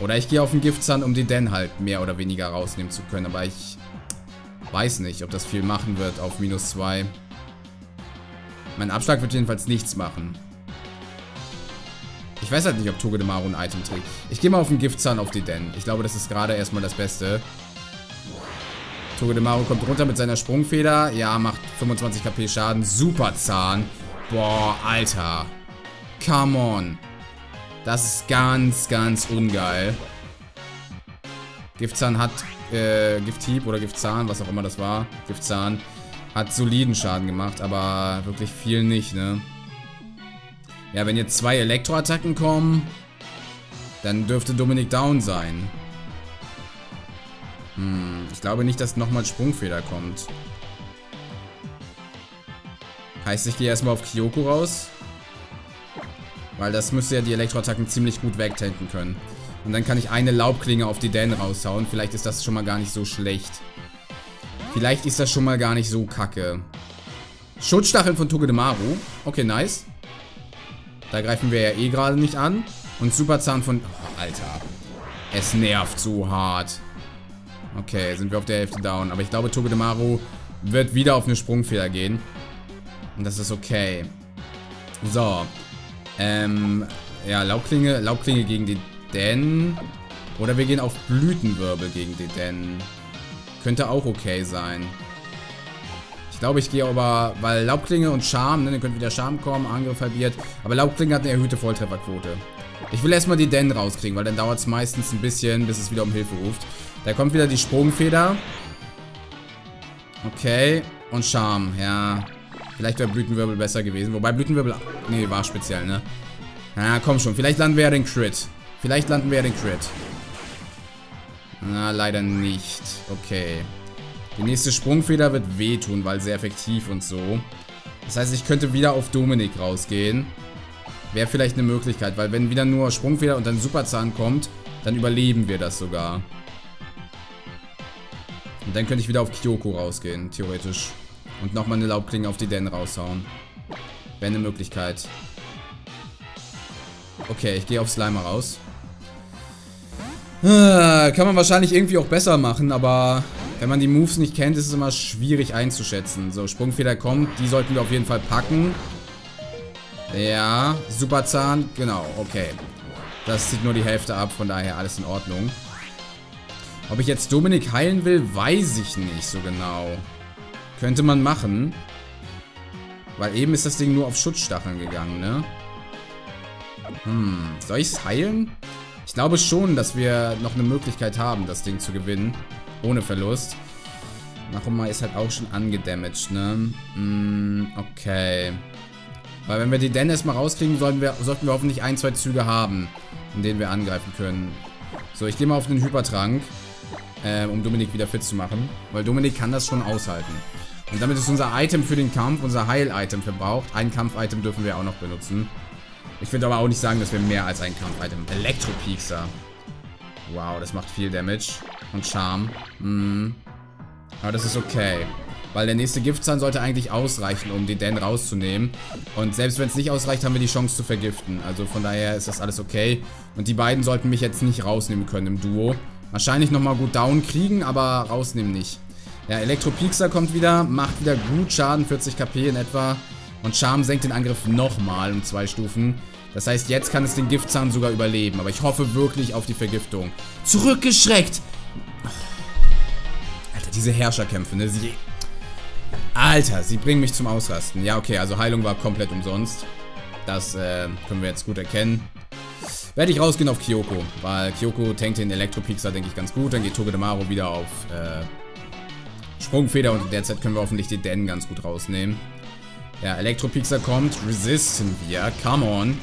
Oder ich gehe auf den Giftzahn, um die Den halt mehr oder weniger rausnehmen zu können. Aber ich weiß nicht, ob das viel machen wird auf minus 2. Mein Abschlag wird jedenfalls nichts machen. Ich weiß halt nicht, ob Togedemaru ein Item trägt. Ich gehe mal auf den Giftzahn auf die Den. Ich glaube, das ist gerade erstmal das Beste. Togedemaru kommt runter mit seiner Sprungfeder. Ja, macht 25 KP Schaden. Super Zahn. Boah, Alter. Come on. Das ist ganz, ganz ungeil. Giftzahn hat, äh, Gifthieb oder Giftzahn, was auch immer das war. Giftzahn hat soliden Schaden gemacht, aber wirklich viel nicht, ne? Ja, wenn jetzt zwei Elektroattacken kommen, dann dürfte Dominik down sein. Hm, ich glaube nicht, dass nochmal Sprungfeder kommt. Heißt, ich gehe erstmal auf Kyoko raus. Weil das müsste ja die Elektroattacken ziemlich gut wegtanken können. Und dann kann ich eine Laubklinge auf die Dan raushauen. Vielleicht ist das schon mal gar nicht so schlecht. Vielleicht ist das schon mal gar nicht so kacke. Schutzstacheln von Togedemaru. Okay, nice. Da greifen wir ja eh gerade nicht an. Und Superzahn von... Oh, Alter. Es nervt so hart. Okay, sind wir auf der Hälfte down. Aber ich glaube, Togedemaru wird wieder auf eine Sprungfeder gehen. Und das ist okay. So. Ähm, ja, Laubklinge, Laubklinge gegen die Den. Oder wir gehen auf Blütenwirbel gegen die Den. Könnte auch okay sein. Ich glaube, ich gehe aber, weil Laubklinge und Charme, ne, dann könnte wieder Charme kommen, Angriff halbiert. Aber Laubklinge hat eine erhöhte Volltrefferquote. Ich will erstmal die Den rauskriegen, weil dann dauert es meistens ein bisschen, bis es wieder um Hilfe ruft. Da kommt wieder die Sprungfeder. Okay. Und Charme, ja. Vielleicht wäre Blütenwirbel besser gewesen. Wobei Blütenwirbel... Nee, war speziell, ne? Na, komm schon. Vielleicht landen wir ja den Crit. Vielleicht landen wir ja den Crit. Na, leider nicht. Okay. Die nächste Sprungfeder wird wehtun, weil sehr effektiv und so. Das heißt, ich könnte wieder auf Dominik rausgehen. Wäre vielleicht eine Möglichkeit, weil wenn wieder nur Sprungfeder und dann Superzahn kommt, dann überleben wir das sogar. Und dann könnte ich wieder auf Kyoko rausgehen, theoretisch. Und nochmal eine Laubklinge auf die Den raushauen. Wäre eine Möglichkeit. Okay, ich gehe auf Slimer raus. Ah, kann man wahrscheinlich irgendwie auch besser machen, aber wenn man die Moves nicht kennt, ist es immer schwierig einzuschätzen. So, Sprungfeder kommt, die sollten wir auf jeden Fall packen. Ja, Superzahn, genau, okay. Das zieht nur die Hälfte ab, von daher alles in Ordnung. Ob ich jetzt Dominik heilen will, weiß ich nicht so genau. Könnte man machen. Weil eben ist das Ding nur auf Schutzstacheln gegangen, ne? Hm, soll ich es heilen? Ich glaube schon, dass wir noch eine Möglichkeit haben, das Ding zu gewinnen. Ohne Verlust. Nachuma ist halt auch schon angedamaged, ne? Hm, okay. Weil wenn wir die Den erstmal rauskriegen, sollten wir, sollten wir hoffentlich ein, zwei Züge haben, in denen wir angreifen können. So, ich gehe mal auf den Hypertrank, äh, um Dominik wieder fit zu machen. Weil Dominik kann das schon aushalten. Und damit ist unser Item für den Kampf, unser Heil-Item verbraucht. Ein Kampf-Item dürfen wir auch noch benutzen. Ich würde aber auch nicht sagen, dass wir mehr als ein Kampf-Item... Elektro-Piekser. Wow, das macht viel Damage. Und Charme. Mhm. Aber das ist okay. Weil der nächste Giftzahn sollte eigentlich ausreichen, um Den rauszunehmen. Und selbst wenn es nicht ausreicht, haben wir die Chance zu vergiften. Also von daher ist das alles okay. Und die beiden sollten mich jetzt nicht rausnehmen können im Duo. Wahrscheinlich nochmal gut down kriegen, aber rausnehmen nicht. Ja, Elektro-Pixar kommt wieder, macht wieder gut Schaden, 40 KP in etwa. Und Charm senkt den Angriff nochmal um zwei Stufen. Das heißt, jetzt kann es den Giftzahn sogar überleben. Aber ich hoffe wirklich auf die Vergiftung. Zurückgeschreckt! Alter, diese Herrscherkämpfe, ne? Sie Alter, sie bringen mich zum Ausrasten. Ja, okay, also Heilung war komplett umsonst. Das äh, können wir jetzt gut erkennen. Werde ich rausgehen auf Kyoko, weil Kyoko tankt den Elektropixar, denke ich, ganz gut. Dann geht Togedemaru wieder auf äh, Sprungfeder und in der Zeit können wir hoffentlich den Den ganz gut rausnehmen. Ja, Elektropixar kommt, resisten wir, come on.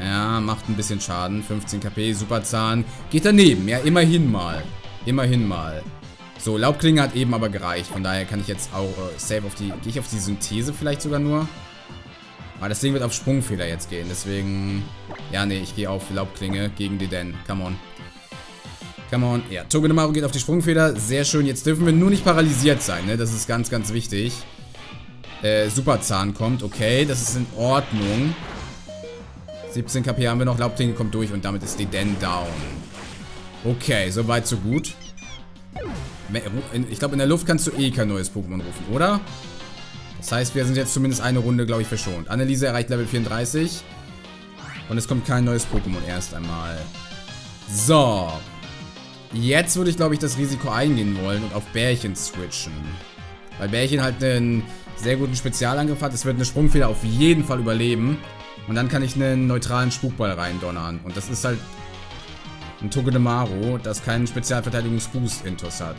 Ja, macht ein bisschen Schaden, 15 KP, Superzahn. Geht daneben, ja, immerhin mal. Immerhin mal. So, Laubklinge hat eben aber gereicht. Von daher kann ich jetzt auch äh, safe auf die... Gehe ich auf die Synthese vielleicht sogar nur? Aber das Ding wird auf Sprungfehler jetzt gehen. Deswegen... Ja, nee, ich gehe auf Laubklinge gegen die Den. Come on. Come on. Ja, Togedemaru geht auf die Sprungfeder. Sehr schön. Jetzt dürfen wir nur nicht paralysiert sein, ne? Das ist ganz, ganz wichtig. Äh, Superzahn kommt. Okay, das ist in Ordnung. 17 KP haben wir noch. Laubklinge kommt durch und damit ist die Den down. Okay, soweit so gut. Ich glaube, in der Luft kannst du eh kein neues Pokémon rufen, oder? Das heißt, wir sind jetzt zumindest eine Runde, glaube ich, verschont. Anneliese erreicht Level 34. Und es kommt kein neues Pokémon erst einmal. So. Jetzt würde ich, glaube ich, das Risiko eingehen wollen und auf Bärchen switchen. Weil Bärchen halt einen sehr guten Spezialangriff hat. Es wird eine Sprungfeder auf jeden Fall überleben. Und dann kann ich einen neutralen Spukball reindonnern. Und das ist halt ein Togedemaru, das keinen Spezialverteidigungsboost-Intus hat.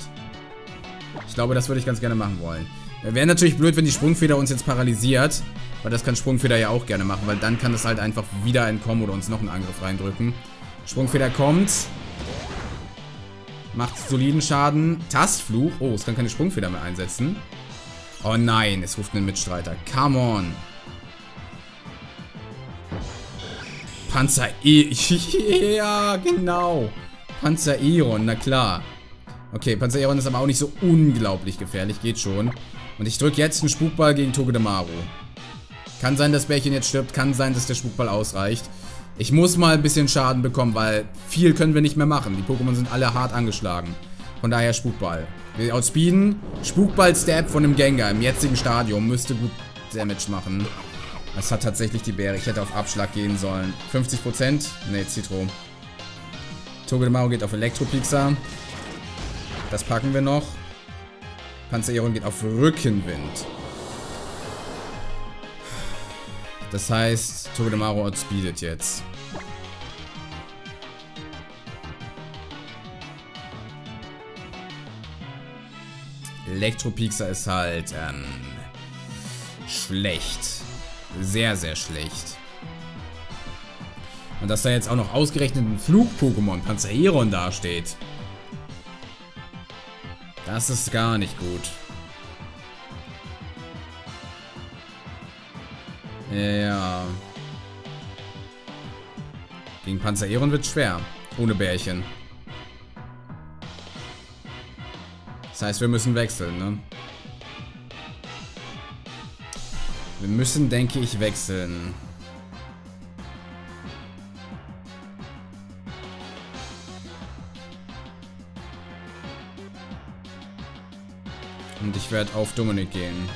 Ich glaube, das würde ich ganz gerne machen wollen. Wäre natürlich blöd, wenn die Sprungfeder uns jetzt paralysiert. Weil das kann Sprungfeder ja auch gerne machen, weil dann kann es halt einfach wieder entkommen oder uns noch einen Angriff reindrücken. Sprungfeder kommt. Macht soliden Schaden. Tastfluch. Oh, es kann keine Sprungfeder mehr einsetzen. Oh nein, es ruft einen Mitstreiter. Come on. Panzer E. [laughs] ja, genau. Panzer Eon, na klar. Okay, Panzer Eon ist aber auch nicht so unglaublich gefährlich. Geht schon. Und ich drücke jetzt einen Spukball gegen Togedemaru. Kann sein, dass Bärchen jetzt stirbt. Kann sein, dass der Spukball ausreicht. Ich muss mal ein bisschen Schaden bekommen, weil viel können wir nicht mehr machen. Die Pokémon sind alle hart angeschlagen. Von daher Spukball. Outspeeden. Spukball-Stab von dem Gengar im jetzigen Stadium müsste gut Damage machen. Das hat tatsächlich die Bäre. Ich hätte auf Abschlag gehen sollen. 50%? Ne, Citro. Togedemaru geht auf Elektropixar. Das packen wir noch. Panzereron geht auf Rückenwind. Das heißt, Togedemaru outspeedet jetzt. Elektropixar ist halt, ähm, schlecht. Sehr, sehr schlecht. Und dass da jetzt auch noch ausgerechnet ein Flug-Pokémon Panzereron dasteht. Das ist gar nicht gut. Ja. Gegen Panzereron wird schwer. Ohne Bärchen. Das heißt, wir müssen wechseln, ne? Wir müssen, denke ich, wechseln. Und ich werde auf Dominik gehen.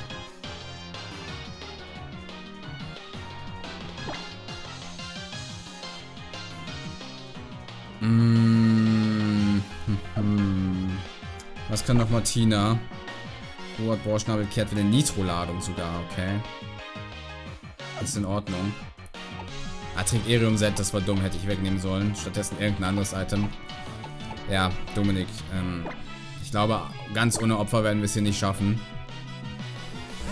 Martina? Robert Borschnabel kehrt wieder Nitro-Ladung sogar, okay. Ist in Ordnung. Atrikerium-Set, das war dumm, hätte ich wegnehmen sollen. Stattdessen irgendein anderes Item. Ja, Dominik. Ähm, ich glaube, ganz ohne Opfer werden wir es hier nicht schaffen.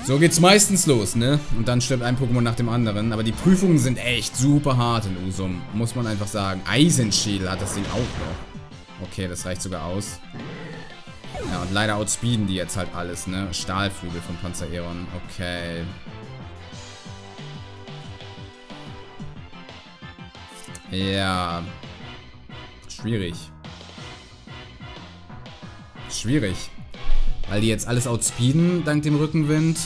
So geht's meistens los, ne? Und dann stirbt ein Pokémon nach dem anderen. Aber die Prüfungen sind echt super hart in Usum. Muss man einfach sagen. Eisenschädel hat das Ding auch noch. Okay, das reicht sogar aus. Ja, und leider outspeeden die jetzt halt alles, ne? Stahlflügel von Panzereron. Okay. Ja. Schwierig. Schwierig. Weil die jetzt alles outspeeden, dank dem Rückenwind.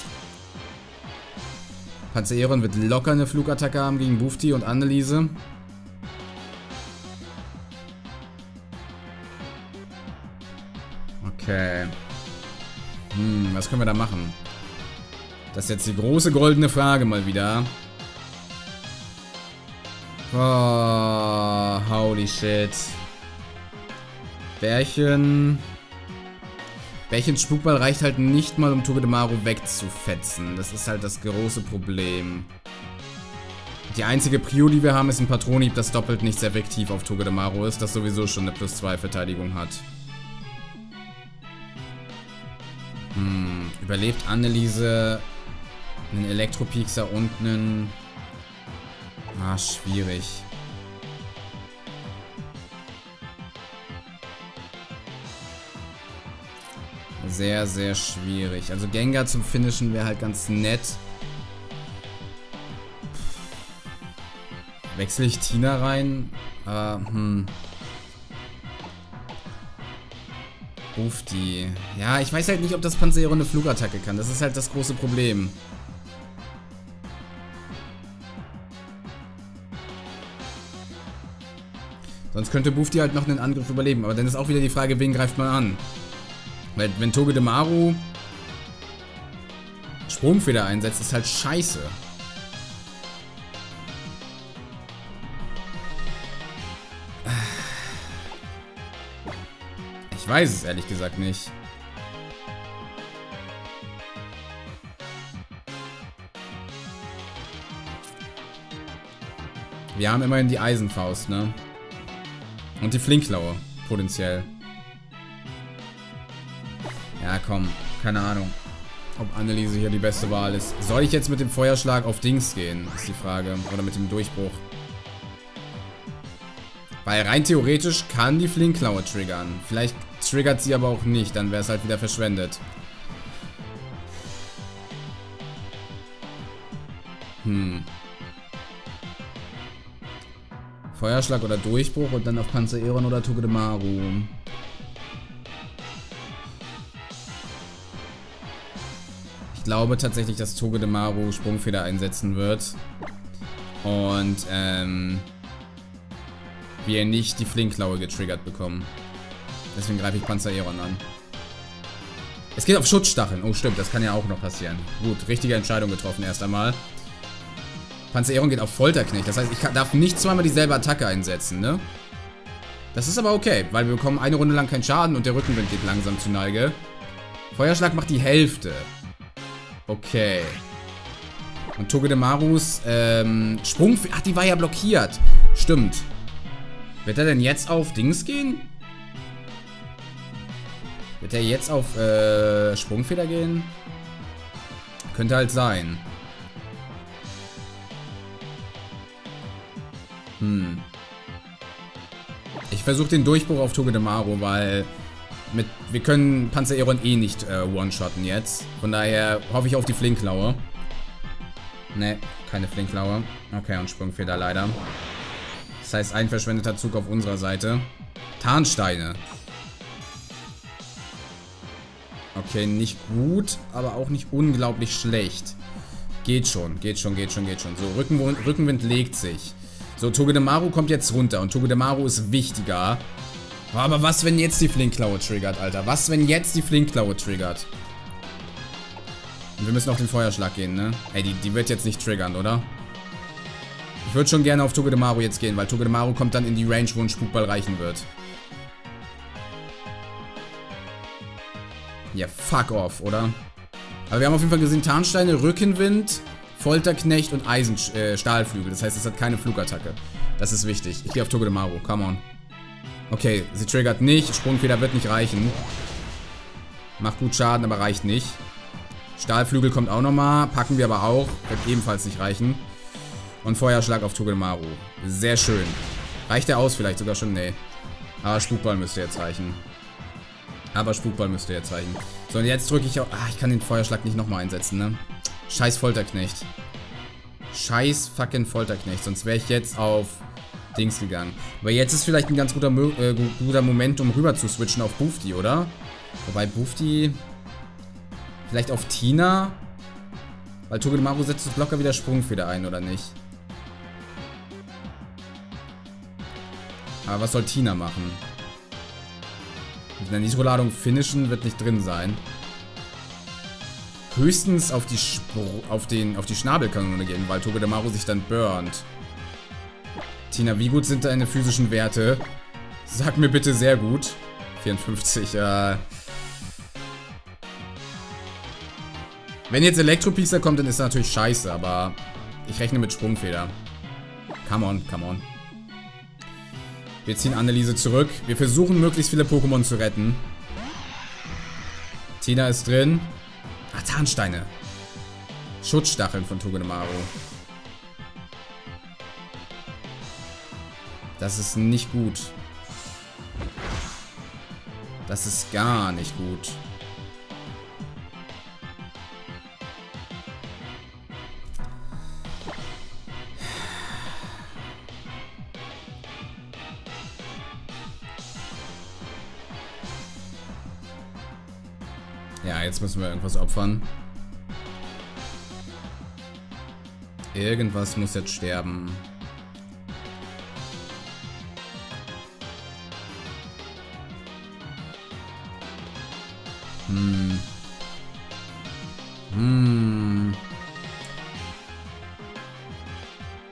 Panzereron wird locker eine Flugattacke haben gegen Bufti und Anneliese. Okay. Hm, was können wir da machen? Das ist jetzt die große goldene Frage mal wieder. Oh, holy shit. Bärchen. Bärchens Spukball reicht halt nicht mal, um Togedemaru wegzufetzen. Das ist halt das große Problem. Die einzige Prio, die wir haben, ist ein Patronhieb, das doppelt nicht effektiv auf Togedemaru ist, das sowieso schon eine plus 2 Verteidigung hat. Hm, überlebt Anneliese einen Elektropixer und einen... Ah, schwierig. Sehr, sehr schwierig. Also Gengar zum Finishen wäre halt ganz nett. Wechsle ich Tina rein? Äh, hm. Ruf die. Ja, ich weiß halt nicht, ob das Panzero eine Flugattacke kann. Das ist halt das große Problem. Sonst könnte Bufti halt noch einen Angriff überleben. Aber dann ist auch wieder die Frage, wen greift man an? Weil wenn Toge de Maru Sprungfeder einsetzt, ist halt scheiße. Ich weiß es ehrlich gesagt nicht. Wir haben immerhin die Eisenfaust, ne? Und die Flinklaue, potenziell. Ja, komm. Keine Ahnung. Ob Anneliese hier die beste Wahl ist. Soll ich jetzt mit dem Feuerschlag auf Dings gehen? Ist die Frage. Oder mit dem Durchbruch. Weil rein theoretisch kann die Flinkklaue triggern. Vielleicht triggert sie aber auch nicht. Dann wäre es halt wieder verschwendet. Hm. Feuerschlag oder Durchbruch und dann auf Panzereron oder Togedemaru. Ich glaube tatsächlich, dass Togedemaru Sprungfeder einsetzen wird. Und, ähm, wir nicht die Flinkklaue getriggert bekommen. Deswegen greife ich Panzereron an. Es geht auf Schutzstacheln. Oh, stimmt, das kann ja auch noch passieren. Gut, richtige Entscheidung getroffen erst einmal. Panzereron geht auf Folterknecht. Das heißt, ich darf nicht zweimal dieselbe Attacke einsetzen, ne? Das ist aber okay, weil wir bekommen eine Runde lang keinen Schaden und der Rückenwind geht langsam zu Neige. Feuerschlag macht die Hälfte. Okay. Und Togedemarus, ähm, Sprung... Ach, die war ja blockiert. Stimmt. Wird er denn jetzt auf Dings gehen? Wird er jetzt auf, äh, Sprungfeder gehen? Könnte halt sein. Hm. Ich versuche den Durchbruch auf Togedemaru, weil mit, wir können Panzereron eh nicht äh, one-shotten jetzt. Von daher hoffe ich auf die Flinklaue. Ne, keine Flinklaue. Okay, und Sprungfeder leider. Das heißt, ein verschwendeter Zug auf unserer Seite. Tarnsteine. Okay, nicht gut, aber auch nicht unglaublich schlecht. Geht schon, geht schon, geht schon, geht schon. So, Rückenwind, Rückenwind legt sich. So, Togedemaru kommt jetzt runter und Togedemaru ist wichtiger. Aber was, wenn jetzt die Flinkklaue triggert, Alter? Was, wenn jetzt die Flinkklaue triggert? Und wir müssen auf den Feuerschlag gehen, ne? Ey, die, die wird jetzt nicht triggern, oder? Ich würde schon gerne auf Togedemaru jetzt gehen, weil Togedemaru kommt dann in die Range, wo ein Spukball reichen wird. Ja, fuck off, oder? Aber wir haben auf jeden Fall gesehen, Tarnsteine, Rückenwind, Folterknecht und Eisenstahlflügel. Äh, das heißt, es hat keine Flugattacke. Das ist wichtig. Ich gehe auf Togedemaru. Come on. Okay, sie triggert nicht. Sprungfeder wird nicht reichen. Macht gut Schaden, aber reicht nicht. Stahlflügel kommt auch nochmal. Packen wir aber auch. Wird ebenfalls nicht reichen. Und Feuerschlag auf Togedemaru. Sehr schön. Reicht der aus vielleicht sogar schon? Nee. Aber Spukball müsste jetzt reichen. Aber Spukball müsste jetzt reichen. So, und jetzt drücke ich auch... Ah, ich kann den Feuerschlag nicht nochmal einsetzen, ne? Scheiß Folterknecht. Scheiß fucking Folterknecht. Sonst wäre ich jetzt auf Dings gegangen. Aber jetzt ist vielleicht ein ganz guter, äh, guter Moment, um rüber zu switchen auf Bufti, oder? Wobei Bufti... Vielleicht auf Tina? Weil Togedemaru setzt das locker wieder Sprungfeder ein, oder nicht? Aber was soll Tina machen? Mit einer Nitro-Ladung finishen wird nicht drin sein. Höchstens auf die Spro auf den auf die Schnabelkanone gehen, weil Togedemaru sich dann burnt. Tina, wie gut sind deine physischen Werte? Sag mir bitte sehr gut. 54, äh... Wenn jetzt Elektropixer kommt, dann ist das natürlich scheiße, aber ich rechne mit Sprungfeder. Come on, come on. Wir ziehen Anneliese zurück. Wir versuchen, möglichst viele Pokémon zu retten. Tina ist drin. Ah, Tarnsteine. Schutzstacheln von Togedemaru. Das ist nicht gut. Das ist gar nicht gut. Müssen wir irgendwas opfern. Irgendwas muss jetzt sterben. Hm. Hm.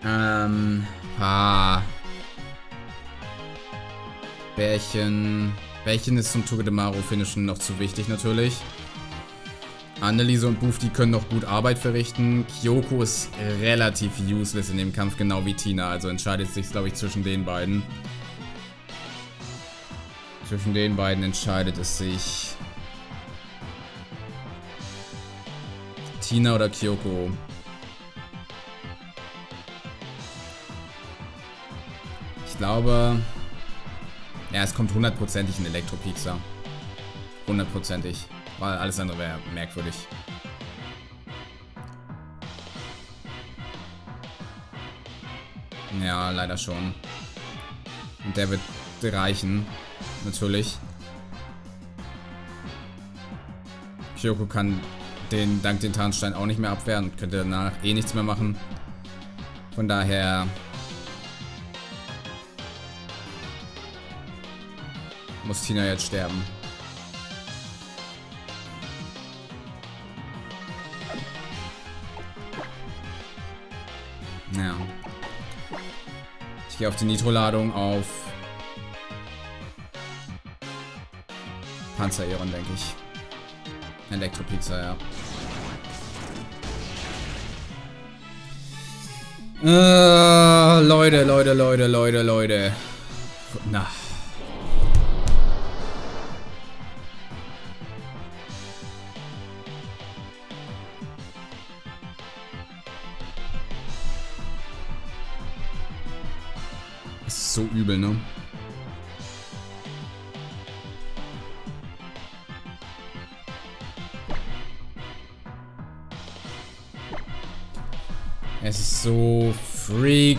Ähm. Ah. Bärchen. Bärchen ist zum Togedemaru finishen noch zu wichtig natürlich. Anneliese und Bufti können noch gut Arbeit verrichten. Kyoko ist relativ useless in dem Kampf, genau wie Tina. Also entscheidet sich, glaube ich, zwischen den beiden. Zwischen den beiden entscheidet es sich. Tina oder Kyoko. Ich glaube... Ja, es kommt hundertprozentig ein Elektropixer. Hundertprozentig. Weil alles andere wäre merkwürdig. Ja, leider schon. Und der wird reichen. Natürlich. Kyoko kann den dank den Tarnstein auch nicht mehr abwehren. Könnte danach eh nichts mehr machen. Von daher... Muss Tina jetzt sterben. Ja. Ich gehe auf die Nitro-Ladung auf Panzer-Ehren, denke ich. Elektropixer, ja. Äh, Leute, Leute, Leute, Leute, Leute. Na.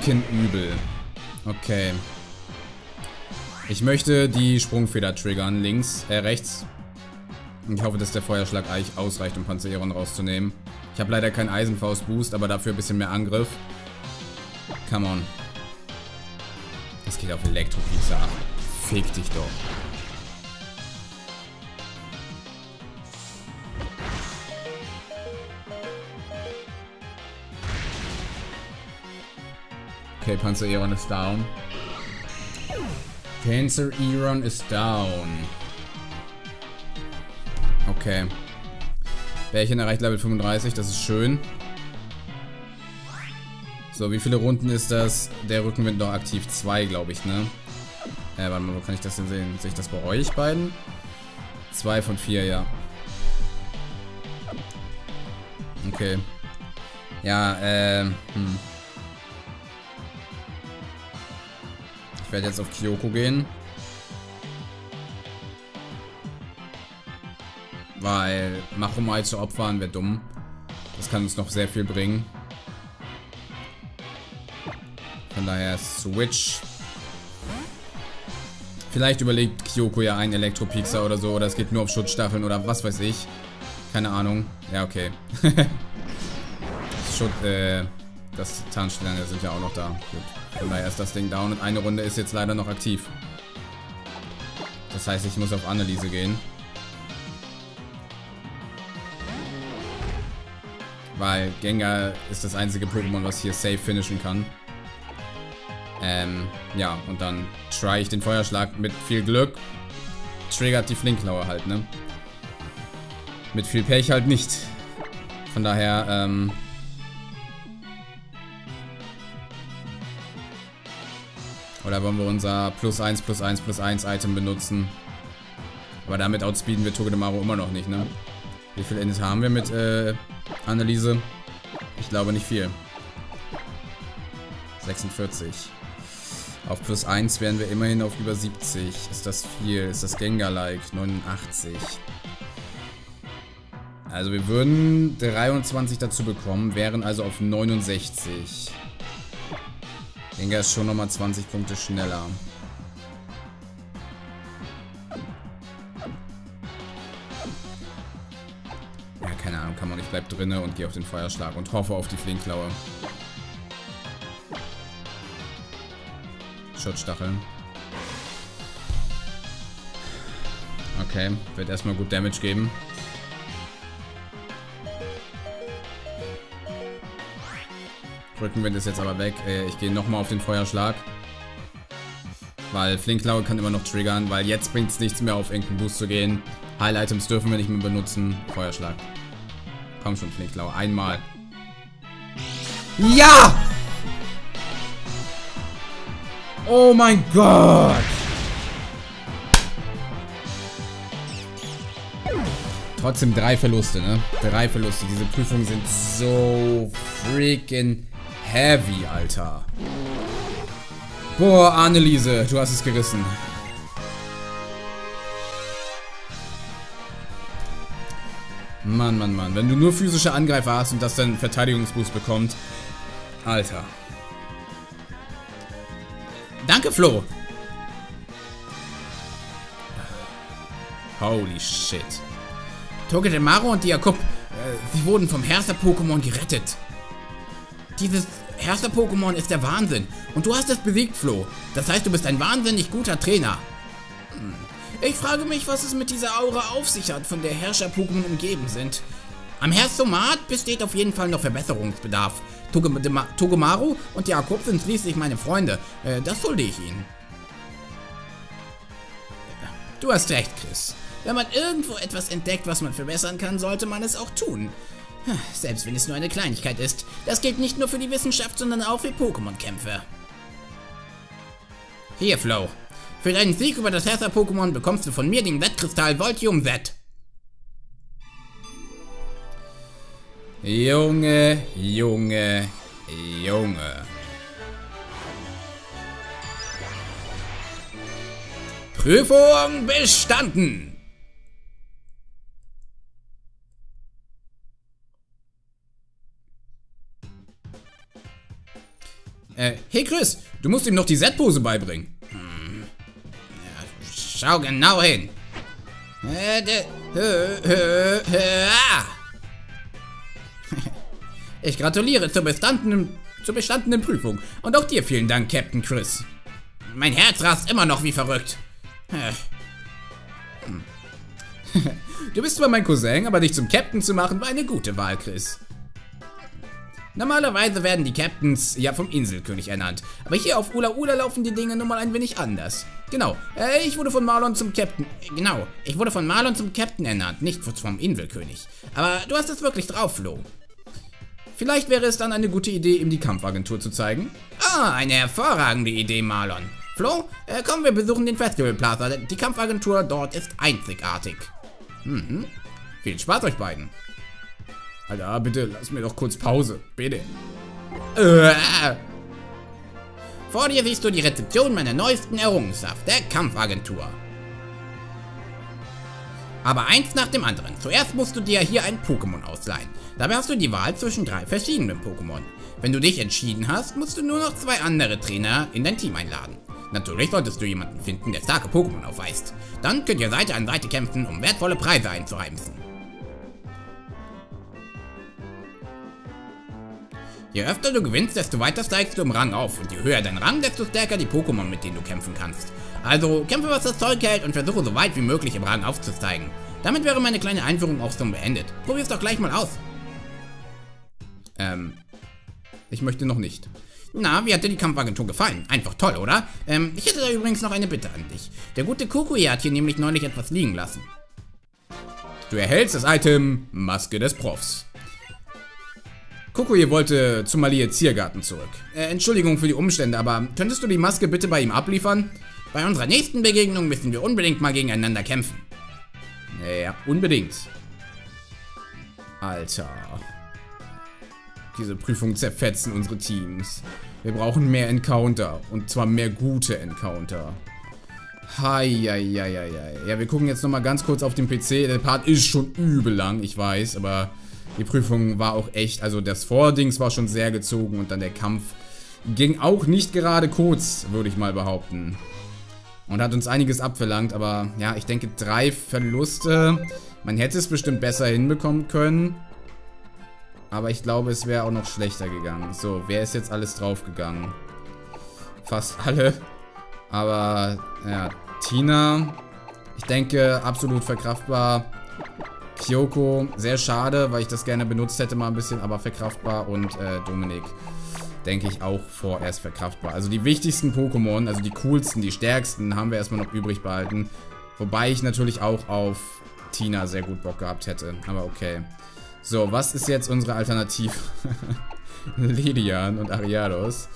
Freaking übel. Okay. Ich möchte die Sprungfeder triggern, links, äh, rechts. Ich hoffe, dass der Feuerschlag eigentlich ausreicht, um Panzeron rauszunehmen. Ich habe leider keinen Eisenfaust-Boost, aber dafür ein bisschen mehr Angriff. Come on. Das geht auf Elektropizza. Fick dich doch. Okay, Panzer Eron ist down. Panzer Eron ist down. Okay. Bärchen erreicht Level 35, das ist schön. So, wie viele Runden ist das? Der Rückenwind noch aktiv? Zwei, glaube ich, ne? Äh, warte mal, wo kann ich das denn sehen? Sehe ich das bei euch beiden? Zwei von vier, ja. Okay. Ja, ähm, hm. Ich werde jetzt auf Kyoko gehen. Weil Machomai zu opfern wäre dumm. Das kann uns noch sehr viel bringen. Von daher Switch. Vielleicht überlegt Kyoko ja einen Elektropixer oder so. Oder es geht nur auf Schutzstacheln oder was weiß ich. Keine Ahnung. Ja, okay. [laughs] Schutz, äh, das Tarnsterne sind ja auch noch da. Gut. Von daher ist das Ding down und eine Runde ist jetzt leider noch aktiv. Das heißt, ich muss auf Anneliese gehen. Weil Gengar ist das einzige Pokémon, was hier safe finishen kann. Ähm, ja, und dann try ich den Feuerschlag mit viel Glück. Triggert die Flinkklaue halt, ne? Mit viel Pech halt nicht. Von daher, ähm... Oder wollen wir unser plus 1, plus 1, plus 1 Item benutzen? Aber damit outspeeden wir Togedemaru immer noch nicht, ne? Wie viel Init haben wir mit, äh, Analyse? Ich glaube nicht viel. 46. Auf plus 1 wären wir immerhin auf über 70. Ist das viel? Ist das Gengar-like? 89. Also wir würden 23 dazu bekommen, wären also auf 69. Gengar ist schon nochmal 20 Punkte schneller. Ja, keine Ahnung, kann man nicht. Bleib drinne und geh auf den Feuerschlag und hoffe auf die Flinkklaue. Schutzstacheln. Okay, wird erstmal gut Damage geben. Rückenwind ist jetzt aber weg. Äh, ich gehe nochmal auf den Feuerschlag. Weil Flinkklaue kann immer noch triggern, weil jetzt bringt es nichts mehr auf irgendeinen Boost zu gehen. Heil-Items dürfen wir nicht mehr benutzen. Feuerschlag. Komm schon, Flinkklaue. Einmal. Ja! Oh mein Gott! Trotzdem drei Verluste, ne? Drei Verluste. Diese Prüfungen sind so freaking heavy, Alter. Boah, Anneliese, du hast es gerissen. Mann, Mann, Mann. Wenn du nur physische Angreifer hast und das dann Verteidigungsboost bekommt. Alter. Danke, Flo. Holy shit. Togedemaru und Diakop, äh, sie wurden vom Herrscher-Pokémon gerettet. Dieses Herrscher-Pokémon ist der Wahnsinn. Und du hast es besiegt, Flo. Das heißt, du bist ein wahnsinnig guter Trainer. Hm. Ich frage mich, was es mit dieser Aura auf sich hat, von der Herrscher-Pokémon umgeben sind. Am Herzomat besteht auf jeden Fall noch Verbesserungsbedarf. Togemaru und Jakob sind schließlich meine Freunde. Äh, das schulde ich ihnen. Du hast recht, Chris. Wenn man irgendwo etwas entdeckt, was man verbessern kann, sollte man es auch tun. Selbst wenn es nur eine Kleinigkeit ist. Das gilt nicht nur für die Wissenschaft, sondern auch für Pokémon-Kämpfe. Hier, Flo. Für deinen Sieg über das Hertha-Pokémon bekommst du von mir den Wettkristall Voltium Z. Junge, Junge, Junge. Prüfung bestanden. Äh, hey Chris, du musst ihm noch die Z-Pose beibringen. Hm. Ja, schau genau hin. [laughs] Ich gratuliere zur bestandenen, zur bestandenen Prüfung. Und auch dir vielen Dank, Captain Chris. Mein Herz rast immer noch wie verrückt. Hm. [laughs] Du bist zwar mein Cousin, aber dich zum Captain zu machen, war eine gute Wahl, Chris. Normalerweise werden die Captains ja vom Inselkönig ernannt. Aber hier auf Ula Ula laufen die Dinge nun mal ein wenig anders. Genau, äh, ich wurde von Marlon zum Captain... Äh, genau, ich wurde von Marlon zum Captain ernannt, nicht vom Inselkönig. Aber du hast es wirklich drauf, Flo. Vielleicht wäre es dann eine gute Idee, ihm die Kampfagentur zu zeigen. Ah, eine hervorragende Idee, Marlon. Flo, äh, komm, wir besuchen den Festival Plaza. Die Kampfagentur dort ist einzigartig. Mhm. Viel Spaß euch beiden. Alter, bitte, lass mir doch kurz Pause. Bitte. Äh. Vor dir siehst du die Rezeption meiner neuesten Errungenschaft, der Kampfagentur. Aber eins nach dem anderen. Zuerst musst du dir hier ein Pokémon ausleihen. Dabei hast du die Wahl zwischen drei verschiedenen Pokémon. Wenn du dich entschieden hast, musst du nur noch zwei andere Trainer in dein Team einladen. Natürlich solltest du jemanden finden, der starke Pokémon aufweist. Dann könnt ihr Seite an Seite kämpfen, um wertvolle Preise einzuheimsen. Je öfter du gewinnst, desto weiter steigst du im Rang auf und je höher dein Rang, desto stärker die Pokémon, mit denen du kämpfen kannst. Also kämpfe, was das Zeug hält und versuche so weit wie möglich im Rang aufzusteigen. Damit wäre meine kleine Einführung auch schon beendet. Probier's doch gleich mal aus. Ähm, ich möchte noch nicht. Na, wie hat dir die Kampfagentur gefallen? Einfach toll, oder? Ähm, ich hätte da übrigens noch eine Bitte an dich. Der gute Kukui hat hier nämlich neulich etwas liegen lassen. Du erhältst das Item Maske des Profs. Kokoye wollte zum Malie Ziergarten zurück. Äh, Entschuldigung für die Umstände, aber könntest du die Maske bitte bei ihm abliefern? Bei unserer nächsten Begegnung müssen wir unbedingt mal gegeneinander kämpfen. Ja, unbedingt. Alter. Diese Prüfungen zerfetzen unsere Teams. Wir brauchen mehr Encounter. Und zwar mehr gute Encounter. Heieieiei. Ja, wir gucken jetzt nochmal ganz kurz auf den PC. Der Part ist schon übel lang, ich weiß, aber die Prüfung war auch echt, also das Vordings war schon sehr gezogen und dann der Kampf ging auch nicht gerade kurz, würde ich mal behaupten. Und hat uns einiges abverlangt, aber ja, ich denke drei Verluste. Man hätte es bestimmt besser hinbekommen können. Aber ich glaube, es wäre auch noch schlechter gegangen. So, wer ist jetzt alles draufgegangen? Fast alle. Aber, ja, Tina, ich denke, absolut verkraftbar. Kyoko, sehr schade, weil ich das gerne benutzt hätte mal ein bisschen, aber verkraftbar. Und äh, Dominik, denke ich, auch vorerst verkraftbar. Also die wichtigsten Pokémon, also die coolsten, die stärksten, haben wir erstmal noch übrig behalten. Wobei ich natürlich auch auf Tina sehr gut Bock gehabt hätte. Aber okay. So, was ist jetzt unsere Alternative? [laughs] Ledian und Ariados.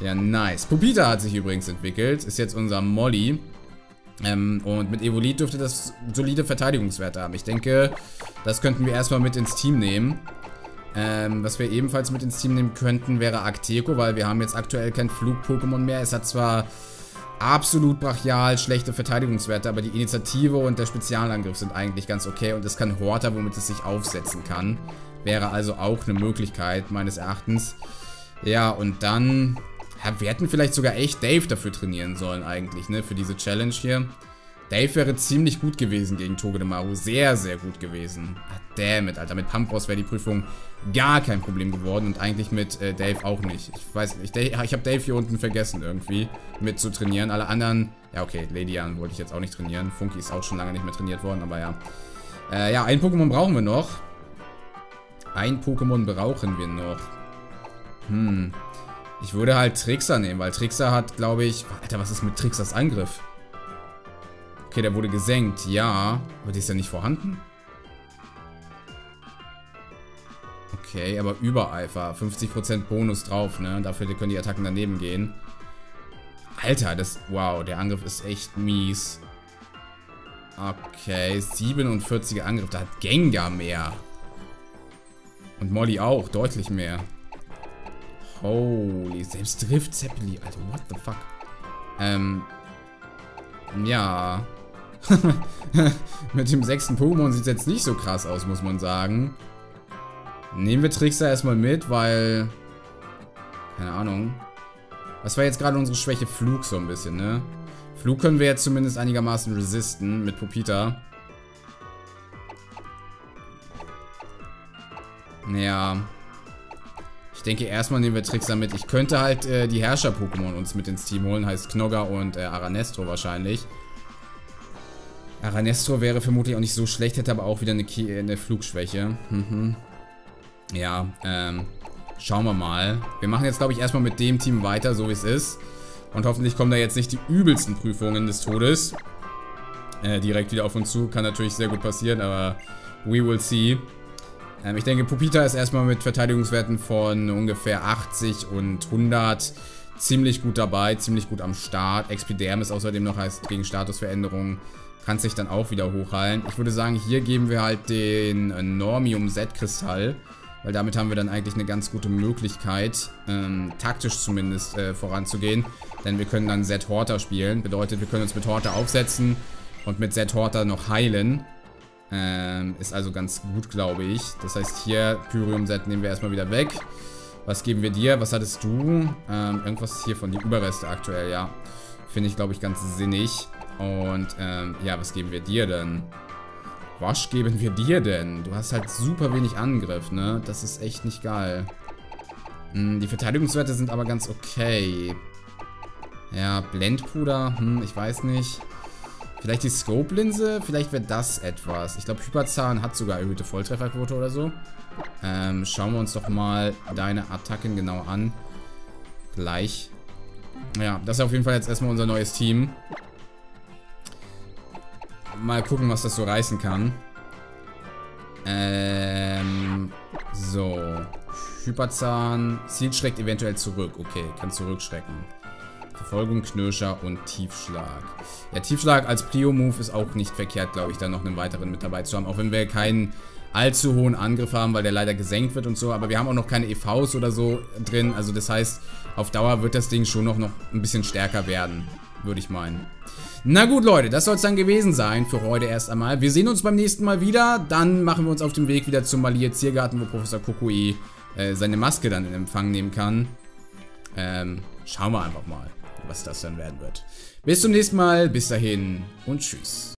Ja, nice. Pupita hat sich übrigens entwickelt. Ist jetzt unser Molly. Ähm, und mit Evolit dürfte das solide Verteidigungswerte haben. Ich denke, das könnten wir erstmal mit ins Team nehmen. Ähm, was wir ebenfalls mit ins Team nehmen könnten, wäre Arcteco, weil wir haben jetzt aktuell kein Flug-Pokémon mehr. Es hat zwar absolut brachial schlechte Verteidigungswerte, aber die Initiative und der Spezialangriff sind eigentlich ganz okay und es kann Horta, womit es sich aufsetzen kann. Wäre also auch eine Möglichkeit, meines Erachtens. Ja, und dann wir hätten vielleicht sogar echt Dave dafür trainieren sollen eigentlich, ne? Für diese Challenge hier. Dave wäre ziemlich gut gewesen gegen Togedemaru. Sehr, sehr gut gewesen. Ah, damn it, Alter. Mit Pampros wäre die Prüfung gar kein Problem geworden. Und eigentlich mit äh, Dave auch nicht. Ich weiß nicht. Ich, ich habe Dave hier unten vergessen irgendwie mit zu trainieren. Alle anderen... Ja, okay. Ladian wollte ich jetzt auch nicht trainieren. Funky ist auch schon lange nicht mehr trainiert worden, aber ja. Äh, ja, ein Pokémon brauchen wir noch. Ein Pokémon brauchen wir noch. Hm. Ich würde halt Trixer nehmen, weil Trixer hat, glaube ich... Alter, was ist mit Trixers Angriff? Okay, der wurde gesenkt, ja. Aber die ist ja nicht vorhanden. Okay, aber Übereifer. 50% Bonus drauf, ne? Dafür können die Attacken daneben gehen. Alter, das... Wow, der Angriff ist echt mies. Okay, 47er Angriff. Da hat Gengar mehr. Und Molly auch, deutlich mehr. Holy, selbst Drift Zeppeli, Alter, what the fuck? Ähm, ja. [laughs] Mit dem sechsten Pokémon sieht es jetzt nicht so krass aus, muss man sagen. Nehmen wir Trickster erstmal mit, weil... Keine Ahnung. Was war jetzt gerade unsere Schwäche? Flug so ein bisschen, ne? Flug können wir jetzt zumindest einigermaßen resisten mit Pupita. Ja. Ich denke, erstmal nehmen wir Trickser mit. Ich könnte halt äh, die Herrscher-Pokémon uns mit ins Team holen. Heißt Knogger und äh, Aranestro wahrscheinlich. Aranestro wäre vermutlich auch nicht so schlecht, hätte aber auch wieder eine, Ki eine Flugschwäche. Mhm. Ja, ähm, schauen wir mal. Wir machen jetzt, glaube ich, erstmal mit dem Team weiter, so wie es ist. Und hoffentlich kommen da jetzt nicht die übelsten Prüfungen des Todes. Äh, direkt wieder auf uns zu. Kann natürlich sehr gut passieren, aber we will see. Ähm, ich denke, Pupita ist erstmal mit Verteidigungswerten von ungefähr 80 und 100 ziemlich gut dabei, ziemlich gut am Start. Expiderm ist außerdem noch heißt gegen Statusveränderungen Kann sich dann auch wieder hochheilen. Ich würde sagen, hier geben wir halt den äh, Normium Z-Kristall. Weil damit haben wir dann eigentlich eine ganz gute Möglichkeit, ähm, taktisch zumindest äh, voranzugehen. Denn wir können dann Z-Horter spielen. Bedeutet, wir können uns mit Horter aufsetzen und mit Z-Horter noch heilen. Ähm, ist also ganz gut, glaube ich. Das heißt, hier Pyrium-Z nehmen wir erstmal wieder weg. Was geben wir dir? Was hattest du? Ähm, irgendwas hier von den Überreste aktuell, ja. Finde ich, glaube ich, ganz sinnig. Und, ähm, ja, was geben wir dir denn? Was geben wir dir denn? Du hast halt super wenig Angriff, ne? Das ist echt nicht geil. Hm, die Verteidigungswerte sind aber ganz okay. Ja, Blendpuder, hm, ich weiß nicht. Vielleicht die Scope-Linse? Vielleicht wäre das etwas. Ich glaube, Hyperzahn hat sogar erhöhte Volltrefferquote oder so. Ähm, schauen wir uns doch mal deine Attacken genau an. Gleich. Ja, das ist auf jeden Fall jetzt erstmal unser neues Team. Mal gucken, was das so reißen kann. Ähm, so. Hyperzahn. Ziel schreckt eventuell zurück. Okay, kann zurückschrecken. Verfolgung, Knirscher und Tiefschlag. Ja, Tiefschlag als Prio-Move ist auch nicht verkehrt, glaube ich, da noch einen weiteren mit dabei zu haben. Auch wenn wir keinen allzu hohen Angriff haben, weil der leider gesenkt wird und so. Aber wir haben auch noch keine EVs oder so drin. Also das heißt, auf Dauer wird das Ding schon noch, noch ein bisschen stärker werden, würde ich meinen. Na gut, Leute, das soll es dann gewesen sein für heute erst einmal. Wir sehen uns beim nächsten Mal wieder. Dann machen wir uns auf den Weg wieder zum Malier Ziergarten, wo Professor Kokui äh, seine Maske dann in Empfang nehmen kann. Ähm, schauen wir einfach mal, was das dann werden wird. Bis zum nächsten Mal, bis dahin und tschüss.